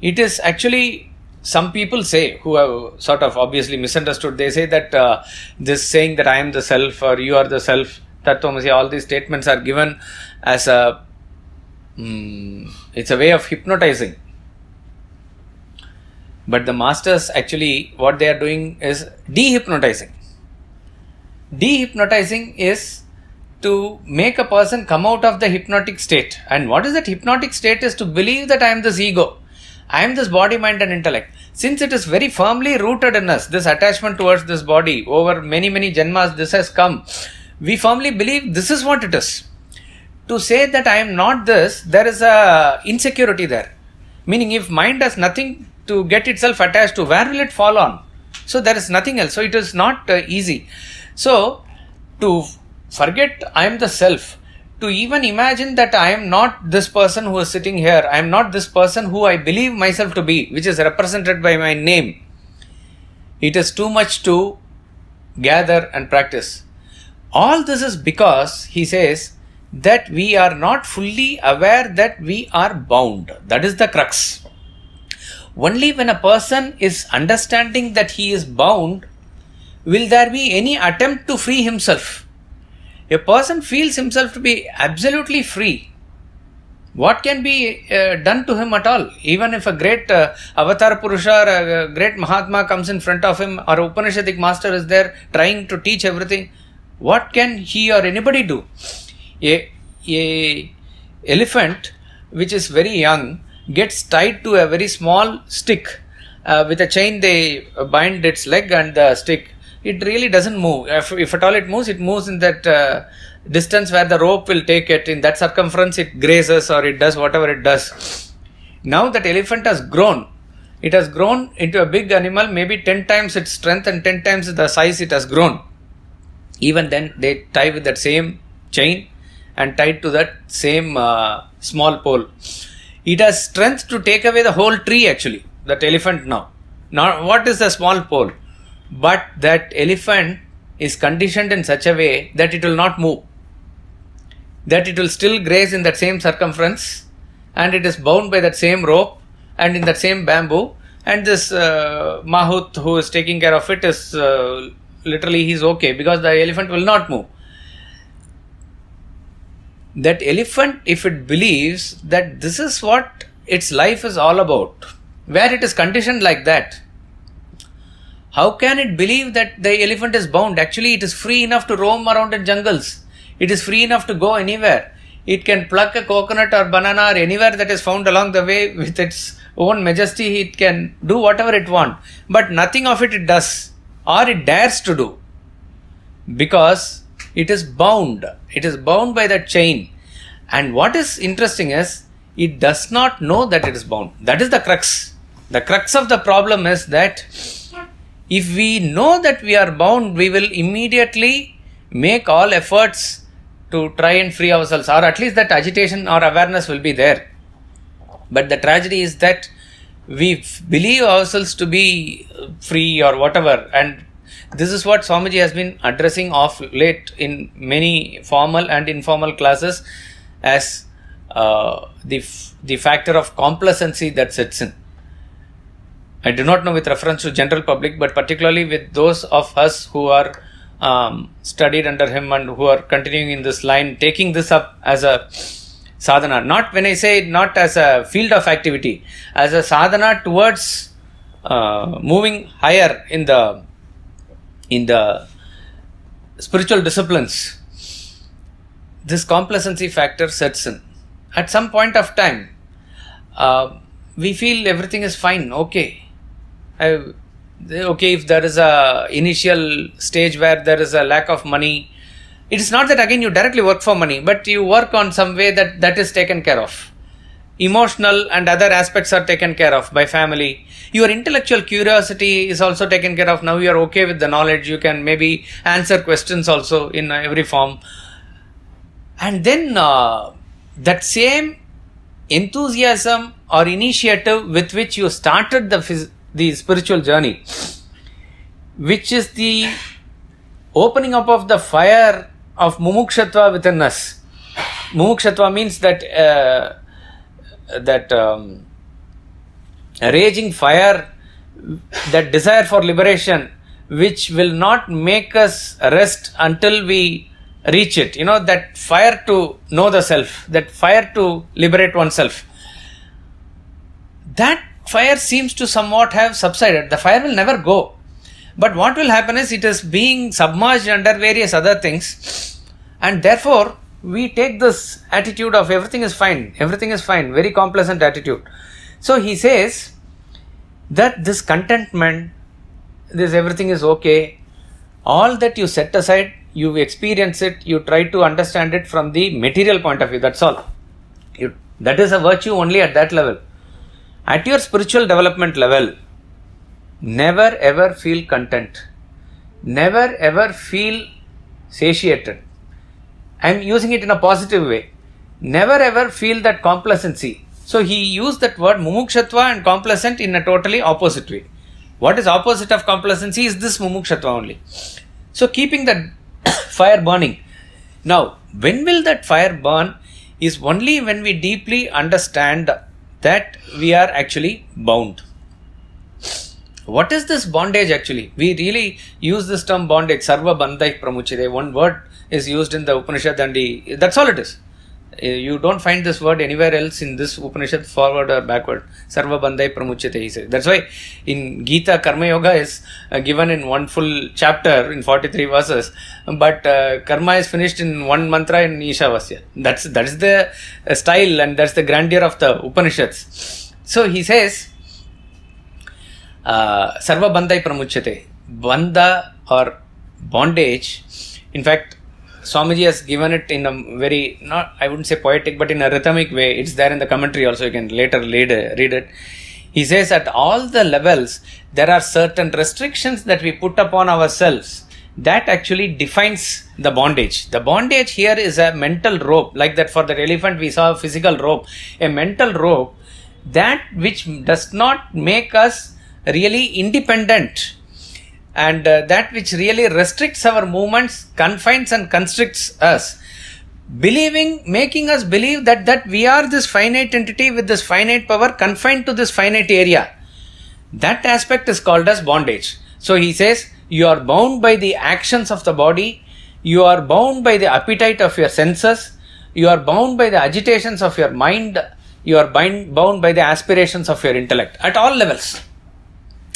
It is actually some people say who have sort of obviously misunderstood they say that uh, this saying that i am the self or you are the self tatvamasi all these statements are given as a mm, it's a way of hypnotizing but the masters actually what they are doing is dehypnotizing dehypnotizing is to make a person come out of the hypnotic state and what is that hypnotic state is to believe that i am this ego I am this body, mind, and intellect. Since it is very firmly rooted in us, this attachment towards this body, over many, many janmas, this has come. We firmly believe this is what it is. To say that I am not this, there is a insecurity there. Meaning, if mind has nothing to get itself attached to, where will it fall on? So there is nothing else. So it is not uh, easy. So to forget I am the self to even imagine that I am not this person who is sitting here, I am not this person who I believe myself to be, which is represented by my name. It is too much to gather and practice. All this is because, he says, that we are not fully aware that we are bound. That is the crux. Only when a person is understanding that he is bound will there be any attempt to free himself a person feels himself to be absolutely free, what can be uh, done to him at all? Even if a great uh, avatar Purusha or a great Mahatma comes in front of him or Upanishadic master is there trying to teach everything, what can he or anybody do? A, a elephant which is very young gets tied to a very small stick uh, with a chain they bind its leg and the stick it really doesn't move. If, if at all it moves, it moves in that uh, distance where the rope will take it. In that circumference, it grazes or it does whatever it does. Now that elephant has grown, it has grown into a big animal, maybe 10 times its strength and 10 times the size it has grown. Even then, they tie with that same chain and tied to that same uh, small pole. It has strength to take away the whole tree actually, that elephant now. Now, what is the small pole? But that elephant is conditioned in such a way that it will not move. That it will still graze in that same circumference and it is bound by that same rope and in that same bamboo. And this uh, mahout who is taking care of it is uh, literally he's okay because the elephant will not move. That elephant if it believes that this is what its life is all about where it is conditioned like that how can it believe that the elephant is bound? Actually, it is free enough to roam around in jungles. It is free enough to go anywhere. It can pluck a coconut or banana or anywhere that is found along the way with its own majesty. It can do whatever it wants. But nothing of it it does or it dares to do because it is bound. It is bound by that chain. And what is interesting is it does not know that it is bound. That is the crux. The crux of the problem is that if we know that we are bound, we will immediately make all efforts to try and free ourselves, or at least that agitation or awareness will be there. But the tragedy is that we believe ourselves to be free or whatever, and this is what Swamiji has been addressing of late in many formal and informal classes as uh, the, the factor of complacency that sets in. I do not know with reference to general public, but particularly with those of us who are um, studied under him and who are continuing in this line, taking this up as a sadhana. Not when I say not as a field of activity, as a sadhana towards uh, moving higher in the in the spiritual disciplines. This complacency factor sets in. At some point of time, uh, we feel everything is fine, okay I, okay if there is a initial stage where there is a lack of money it is not that again you directly work for money but you work on some way that that is taken care of. Emotional and other aspects are taken care of by family. Your intellectual curiosity is also taken care of. Now you are okay with the knowledge you can maybe answer questions also in every form. And then uh, that same enthusiasm or initiative with which you started the phys- the spiritual journey which is the opening up of the fire of mumukshatva within us mumukshatva means that uh, that um, raging fire that desire for liberation which will not make us rest until we reach it. You know that fire to know the self that fire to liberate oneself. That fire seems to somewhat have subsided. The fire will never go. But what will happen is it is being submerged under various other things. And therefore we take this attitude of everything is fine. Everything is fine. Very complacent attitude. So he says that this contentment this everything is okay. All that you set aside you experience it you try to understand it from the material point of view. That's all. You, that is a virtue only at that level at your spiritual development level never ever feel content. Never ever feel satiated. I'm using it in a positive way. Never ever feel that complacency. So he used that word mumukshatva and complacent in a totally opposite way. What is opposite of complacency is this mumukshatva only. So keeping that fire burning. Now when will that fire burn is only when we deeply understand that we are actually bound what is this bondage actually? We really use this term bondage, sarva bandhai pramuchyate. One word is used in the Upanishad and the, that's all it is. Uh, You don't find this word anywhere else in this Upanishad, forward or backward. Sarva bandhai pramuchyate, he says. That's why in Gita, Karma Yoga is uh, given in one full chapter in 43 verses, but uh, Karma is finished in one mantra in Ishavasya. That's, that's the uh, style and that's the grandeur of the Upanishads. So he says, uh, sarva bandhai pramuchyate bandha or bondage in fact swamiji has given it in a very not i wouldn't say poetic but in a rhythmic way. It's there in the commentary also. You can later read, read it. He says at all the levels there are certain restrictions that we put upon ourselves that actually defines the bondage. The bondage here is a mental rope like that for the elephant we saw a physical rope. A mental rope that which does not make us really independent and uh, that which really restricts our movements confines and constricts us. Believing making us believe that that we are this finite entity with this finite power confined to this finite area. That aspect is called as bondage. So he says you are bound by the actions of the body. You are bound by the appetite of your senses. You are bound by the agitations of your mind. You are bind, bound by the aspirations of your intellect at all levels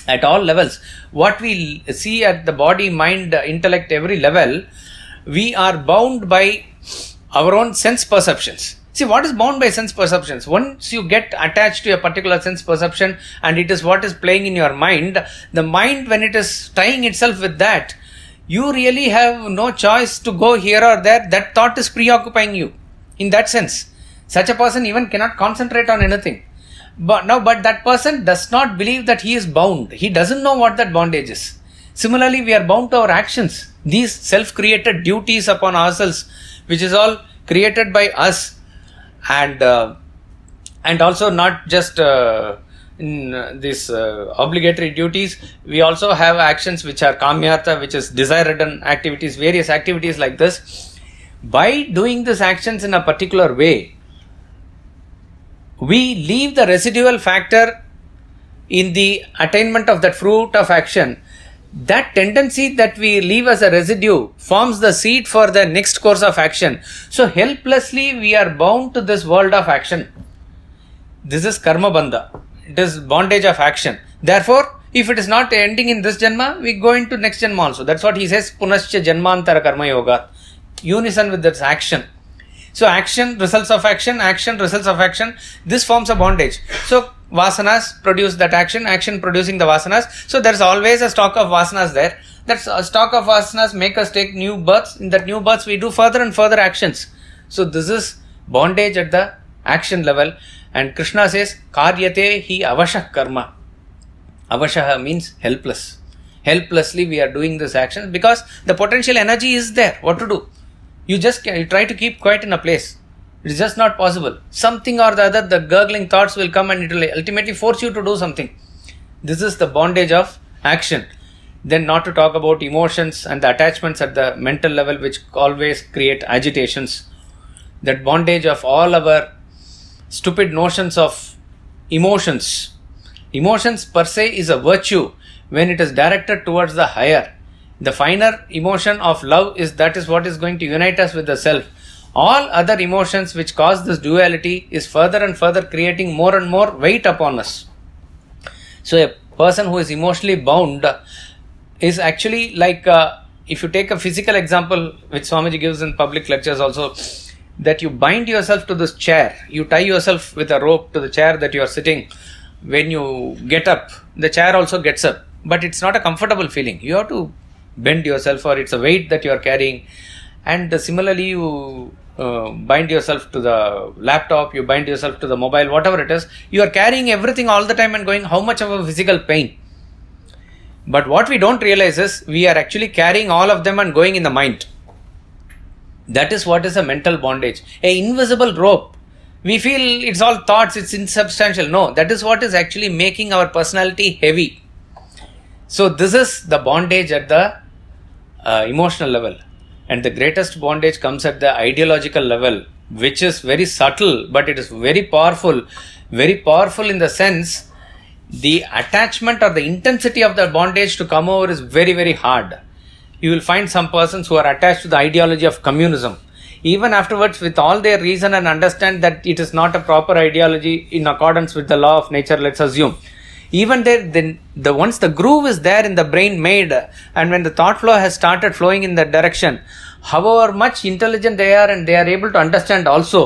at all levels. What we see at the body mind intellect every level we are bound by our own sense perceptions. See what is bound by sense perceptions? Once you get attached to a particular sense perception and it is what is playing in your mind the mind when it is tying itself with that you really have no choice to go here or there. That thought is preoccupying you in that sense. Such a person even cannot concentrate on anything but now but that person does not believe that he is bound. He doesn't know what that bondage is. Similarly we are bound to our actions. These self created duties upon ourselves which is all created by us. And uh, and also not just uh, uh, these uh, obligatory duties. We also have actions which are kamyartha which is desire ridden activities various activities like this. By doing these actions in a particular way we leave the residual factor in the attainment of that fruit of action. That tendency that we leave as a residue forms the seed for the next course of action. So helplessly we are bound to this world of action. This is karma bandha. It is bondage of action. Therefore if it is not ending in this janma we go into next janma also. That's what he says punascha janmantara karma yoga. Unison with this action so action results of action action results of action this forms a bondage so vasanas produce that action, action producing the vasanas. So there's always a stock of vasanas there. That stock of vasanas make us take new births. In that new births, we do further and further actions. So this is bondage at the action level. And Krishna says, Karyate hi avashah karma. Avashaha means helpless. Helplessly we are doing this action because the potential energy is there. What to do? You just you try to keep quiet in a place. It is just not possible. Something or the other, the gurgling thoughts will come and it will ultimately force you to do something. This is the bondage of action. Then, not to talk about emotions and the attachments at the mental level, which always create agitations. That bondage of all our stupid notions of emotions. Emotions per se is a virtue when it is directed towards the higher. The finer emotion of love is that is what is going to unite us with the self. All other emotions which cause this duality is further and further creating more and more weight upon us. So, a person who is emotionally bound is actually like uh, if you take a physical example, which Swamiji gives in public lectures also, that you bind yourself to this chair, you tie yourself with a rope to the chair that you are sitting. When you get up, the chair also gets up, but it's not a comfortable feeling. You have to bend yourself, or it's a weight that you are carrying. And similarly, you uh, bind yourself to the laptop, you bind yourself to the mobile, whatever it is, you are carrying everything all the time and going, how much of a physical pain? But what we don't realize is we are actually carrying all of them and going in the mind. That is what is a mental bondage. A invisible rope. We feel it's all thoughts, it's insubstantial. No, that is what is actually making our personality heavy. So, this is the bondage at the uh, emotional level. And the greatest bondage comes at the ideological level, which is very subtle, but it is very powerful. Very powerful in the sense the attachment or the intensity of the bondage to come over is very, very hard. You will find some persons who are attached to the ideology of communism. Even afterwards, with all their reason and understand that it is not a proper ideology in accordance with the law of nature, let's assume. Even there, then the once the groove is there in the brain made, and when the thought flow has started flowing in that direction, however much intelligent they are and they are able to understand also,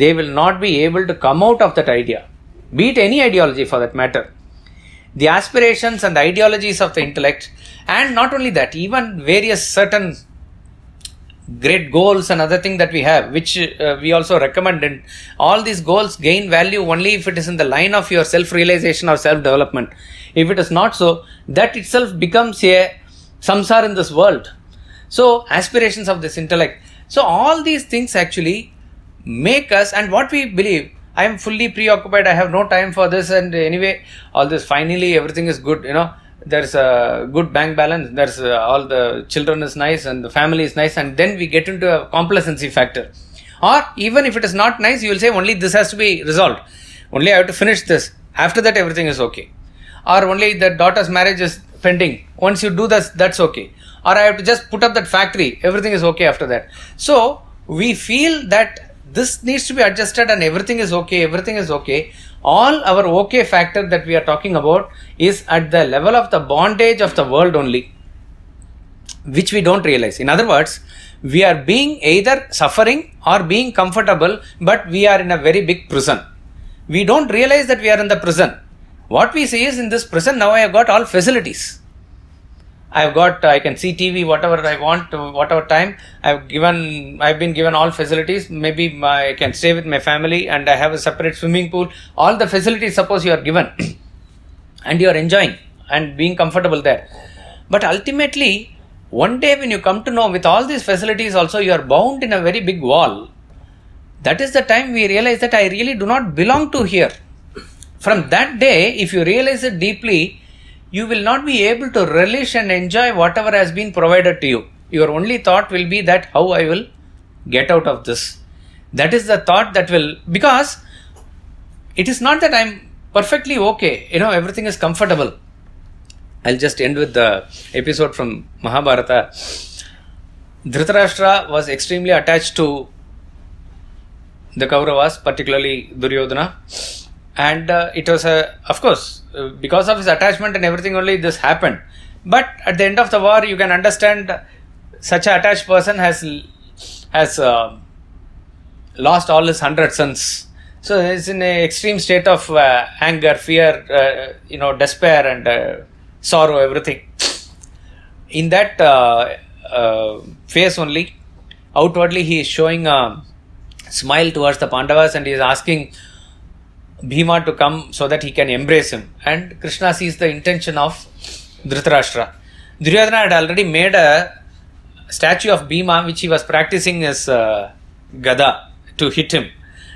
they will not be able to come out of that idea be it any ideology for that matter. The aspirations and the ideologies of the intellect, and not only that, even various certain great goals and other thing that we have, which uh, we also recommend, and all these goals gain value only if it is in the line of your self realization or self development. If it is not so, that itself becomes a samsar in this world. So, aspirations of this intellect. So, all these things actually make us, and what we believe I am fully preoccupied. I have no time for this. And anyway, all this finally everything is good. You know, there's a good bank balance. There's uh, all the children is nice and the family is nice. And then we get into a complacency factor. Or even if it is not nice, you will say only this has to be resolved. Only I have to finish this. After that, everything is okay. Or only the daughter's marriage is pending. Once you do this, that's okay. Or I have to just put up that factory. Everything is okay after that. So we feel that this needs to be adjusted and everything is okay everything is okay all our okay factor that we are talking about is at the level of the bondage of the world only which we don't realize. In other words we are being either suffering or being comfortable but we are in a very big prison. We don't realize that we are in the prison. What we see is in this prison now i have got all facilities I've got I can see TV whatever I want whatever time. I've given I've been given all facilities. Maybe my, I can stay with my family and I have a separate swimming pool. All the facilities suppose you are given and you are enjoying and being comfortable there. But ultimately one day when you come to know with all these facilities also you are bound in a very big wall. That is the time we realize that I really do not belong to here. From that day if you realize it deeply you will not be able to relish and enjoy whatever has been provided to you. Your only thought will be that how I will get out of this. That is the thought that will, because it is not that I'm perfectly okay, you know, everything is comfortable. I'll just end with the episode from Mahabharata. Dhritarashtra was extremely attached to the Kauravas, particularly Duryodhana, and uh, it was a, of course, uh, because of his attachment and everything only this happened but at the end of the war you can understand such an attached person has has uh, lost all his hundred sons So he's in an extreme state of uh, anger, fear, uh, you know, despair, and uh, sorrow, everything. In that phase only, outwardly he is showing a smile towards the Pandavas and he is asking Bhima to come so that he can embrace him. And Krishna sees the intention of Dhritarashtra. Duryodhana had already made a statue of Bhima which he was practicing his uh, gada to hit him.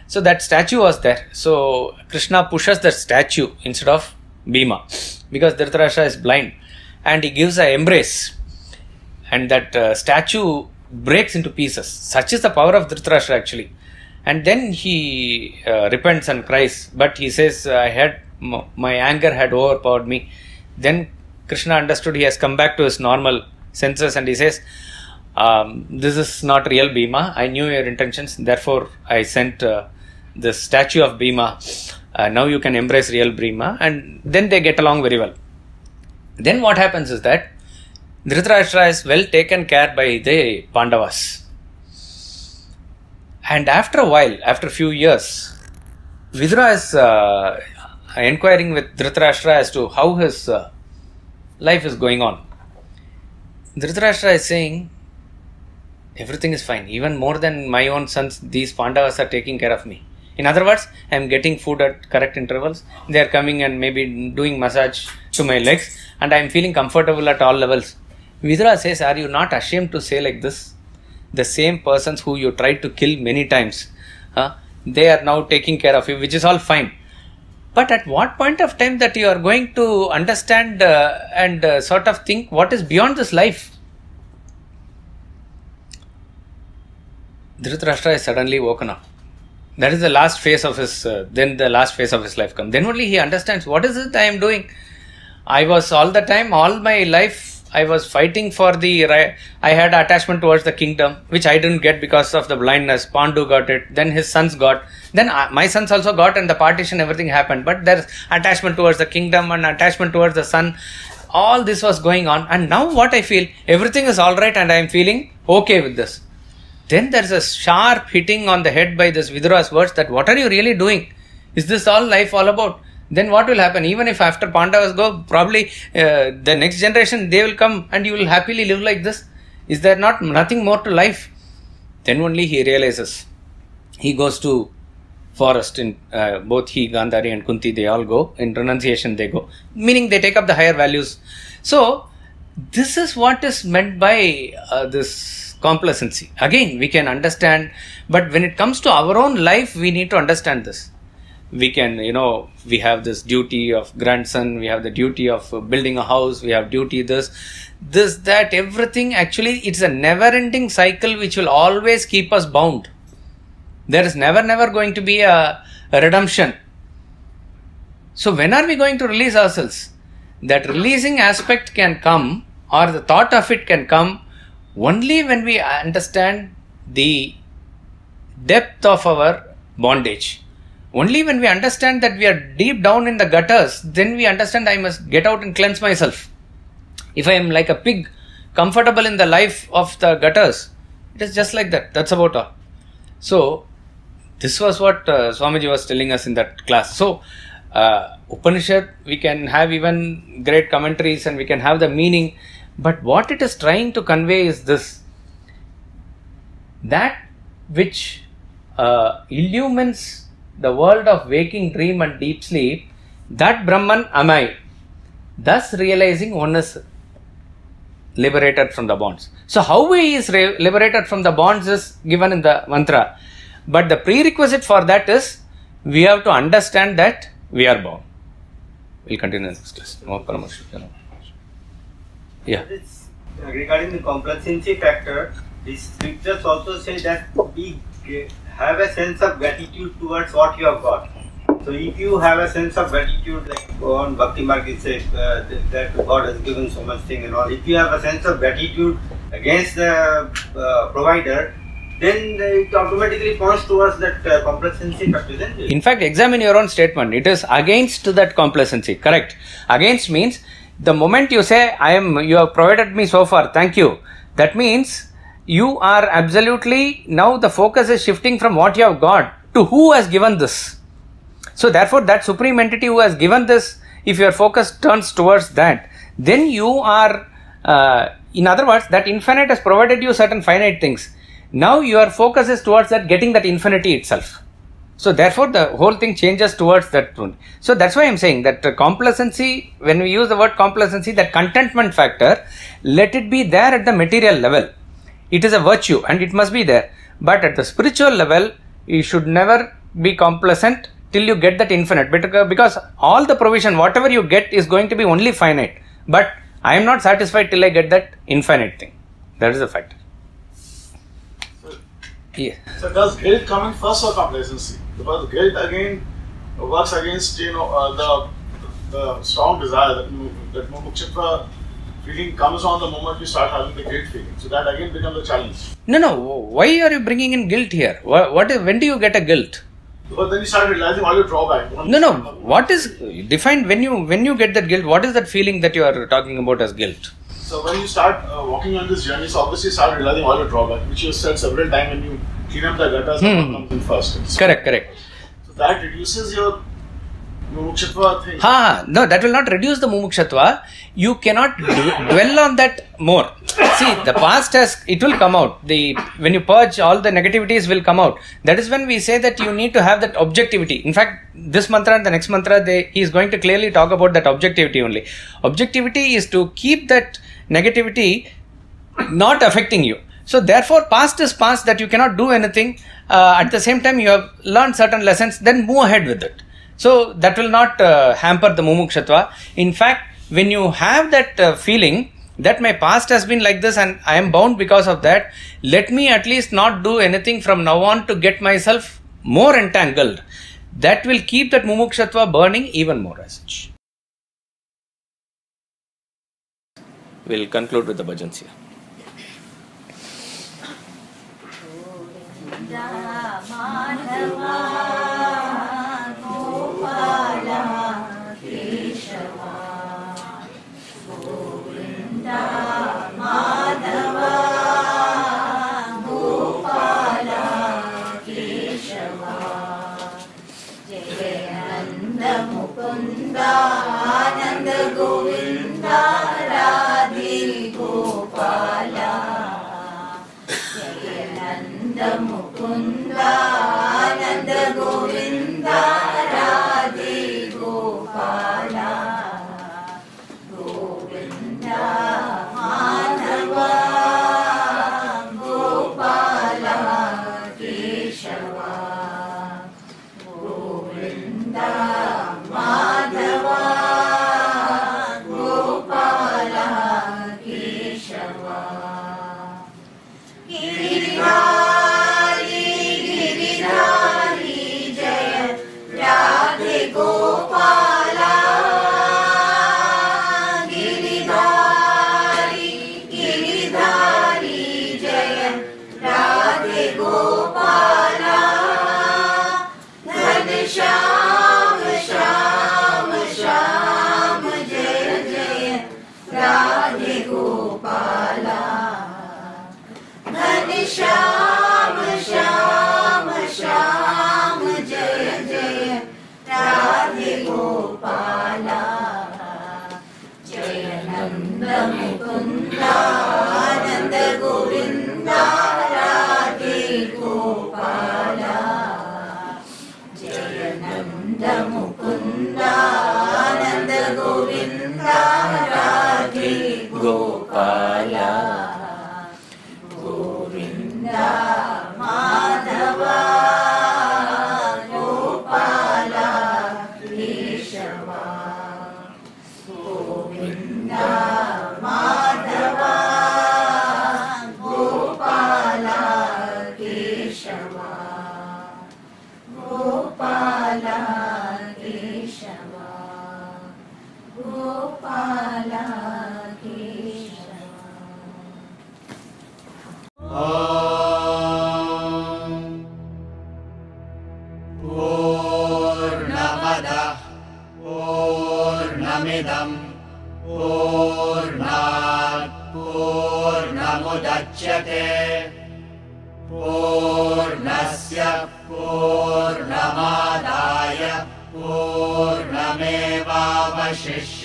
So that statue was there. So Krishna pushes the statue instead of Bhima because Dhritarashtra is blind and he gives an embrace and that uh, statue breaks into pieces. Such is the power of Dhritarashtra actually. And then he uh, repents and cries, but he says, "I had my anger had overpowered me." Then Krishna understood he has come back to his normal senses, and he says, um, "This is not real Bhima. I knew your intentions, therefore I sent uh, the statue of Bhima. Uh, now you can embrace real Bhima." And then they get along very well. Then what happens is that Dhritarashtra is well taken care by the Pandavas. And after a while, after a few years, Vidura is uh, inquiring with Dhritarashtra as to how his uh, life is going on. Dhritarashtra is saying, everything is fine. Even more than my own sons, these Pandavas are taking care of me. In other words, I am getting food at correct intervals. They are coming and maybe doing massage to my legs, and I am feeling comfortable at all levels. Vidura says, Are you not ashamed to say like this? The same persons who you tried to kill many times, huh, they are now taking care of you, which is all fine. But at what point of time that you are going to understand uh, and uh, sort of think what is beyond this life? Dhritarashtra is suddenly woken up. That is the last phase of his, uh, then the last phase of his life come. Then only he understands what is it I am doing. I was all the time, all my life, I was fighting for the right. I had attachment towards the kingdom, which I didn't get because of the blindness. Pandu got it. Then his sons got. Then I, my sons also got, and the partition, everything happened. But there's attachment towards the kingdom and attachment towards the son. All this was going on, and now what I feel, everything is all right, and I am feeling okay with this. Then there's a sharp hitting on the head by this Vidura's words that what are you really doing? Is this all life all about? Then what will happen? Even if after Pandavas go, probably uh, the next generation they will come and you will happily live like this. Is there not nothing more to life? Then only he realizes. He goes to forest in uh, both he, Gandhari and Kunti, they all go. In renunciation they go. Meaning they take up the higher values. So this is what is meant by uh, this complacency. Again, we can understand, but when it comes to our own life, we need to understand this. We can, you know, we have this duty of grandson, we have the duty of building a house, we have duty this, this, that, everything. Actually, it's a never ending cycle which will always keep us bound. There is never, never going to be a, a redemption. So, when are we going to release ourselves? That releasing aspect can come, or the thought of it can come only when we understand the depth of our bondage. Only when we understand that we are deep down in the gutters, then we understand I must get out and cleanse myself. If I am like a pig, comfortable in the life of the gutters, it is just like that. That's about all. So, this was what uh, Swamiji was telling us in that class. So, uh, Upanishad, we can have even great commentaries and we can have the meaning, but what it is trying to convey is this that which uh, illumines the world of waking dream and deep sleep, that Brahman am I. Thus realizing one is liberated from the bonds. So, how he is re- liberated from the bonds is given in the mantra. But the prerequisite for that is we have to understand that we are bound. We'll continue in this class. More Paramarshika. Yeah. Uh, regarding the complacency factor, the scriptures also say that we have a sense of gratitude towards what you have got. So if you have a sense of gratitude, like on Bhakti Marg it says uh, that, God has given so much thing and all. If you have a sense of gratitude against the uh, provider, then it automatically points towards that uh, complacency? In fact, examine your own statement. It is against that complacency. Correct. Against means the moment you say, I am, you have provided me so far, thank you. That means you are absolutely, now the focus is shifting from what you have got to who has given this. So, therefore, that supreme entity who has given this, if your focus turns towards that, then you are, uh, in other words, that infinite has provided you certain finite things. Now your focus is towards that getting that infinity itself. So therefore, the whole thing changes towards that. So that's why I'm saying that complacency. When we use the word complacency, that contentment factor, let it be there at the material level. It is a virtue and it must be there. But at the spiritual level, you should never be complacent till you get that infinite. Because because all the provision, whatever you get, is going to be only finite. But I am not satisfied till I get that infinite thing. That is the factor. Yeah. So does guilt come in first or complacency? Because guilt again works against you know uh, the the strong desire that that feeling comes on the moment you start having the guilt feeling. So that again becomes a challenge. No, no. Why are you bringing in guilt here? What, what is, when do you get a guilt? Because then you start realizing all your drawback. No, no. What is defined when you when you get that guilt? What is that feeling that you are talking about as guilt? So when you start uh, walking on this journey, so obviously you start realizing all your drawback, which you said several times when you clean up the gutters, Hmm. comes in first. So Correct, correct. that reduces your Ha, no, that will not reduce the mumukshatva. You cannot dwell on that more. See, the past has, it will come out. The When you purge, all the negativities will come out. That is when we say that you need to have that objectivity. In fact, this mantra and the next mantra, they, he is going to clearly talk about that objectivity only. Objectivity is to keep that negativity not affecting you. So therefore, past is past that you cannot do anything. Uh, at the same time, you have learned certain lessons. Then move ahead with it. So that will not uh, hamper the mumukshatva. In fact, when you have that uh, feeling that my past has been like this and I am bound because of that, let me at least not do anything from now on to get myself more entangled. That will keep that mumukshatva burning even more as such. We'll conclude with the bhajans here.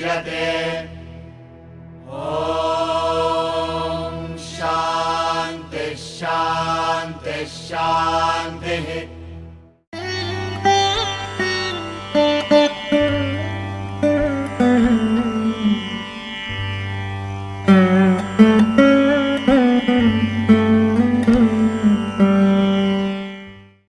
पूर्णमेवावशिष्यते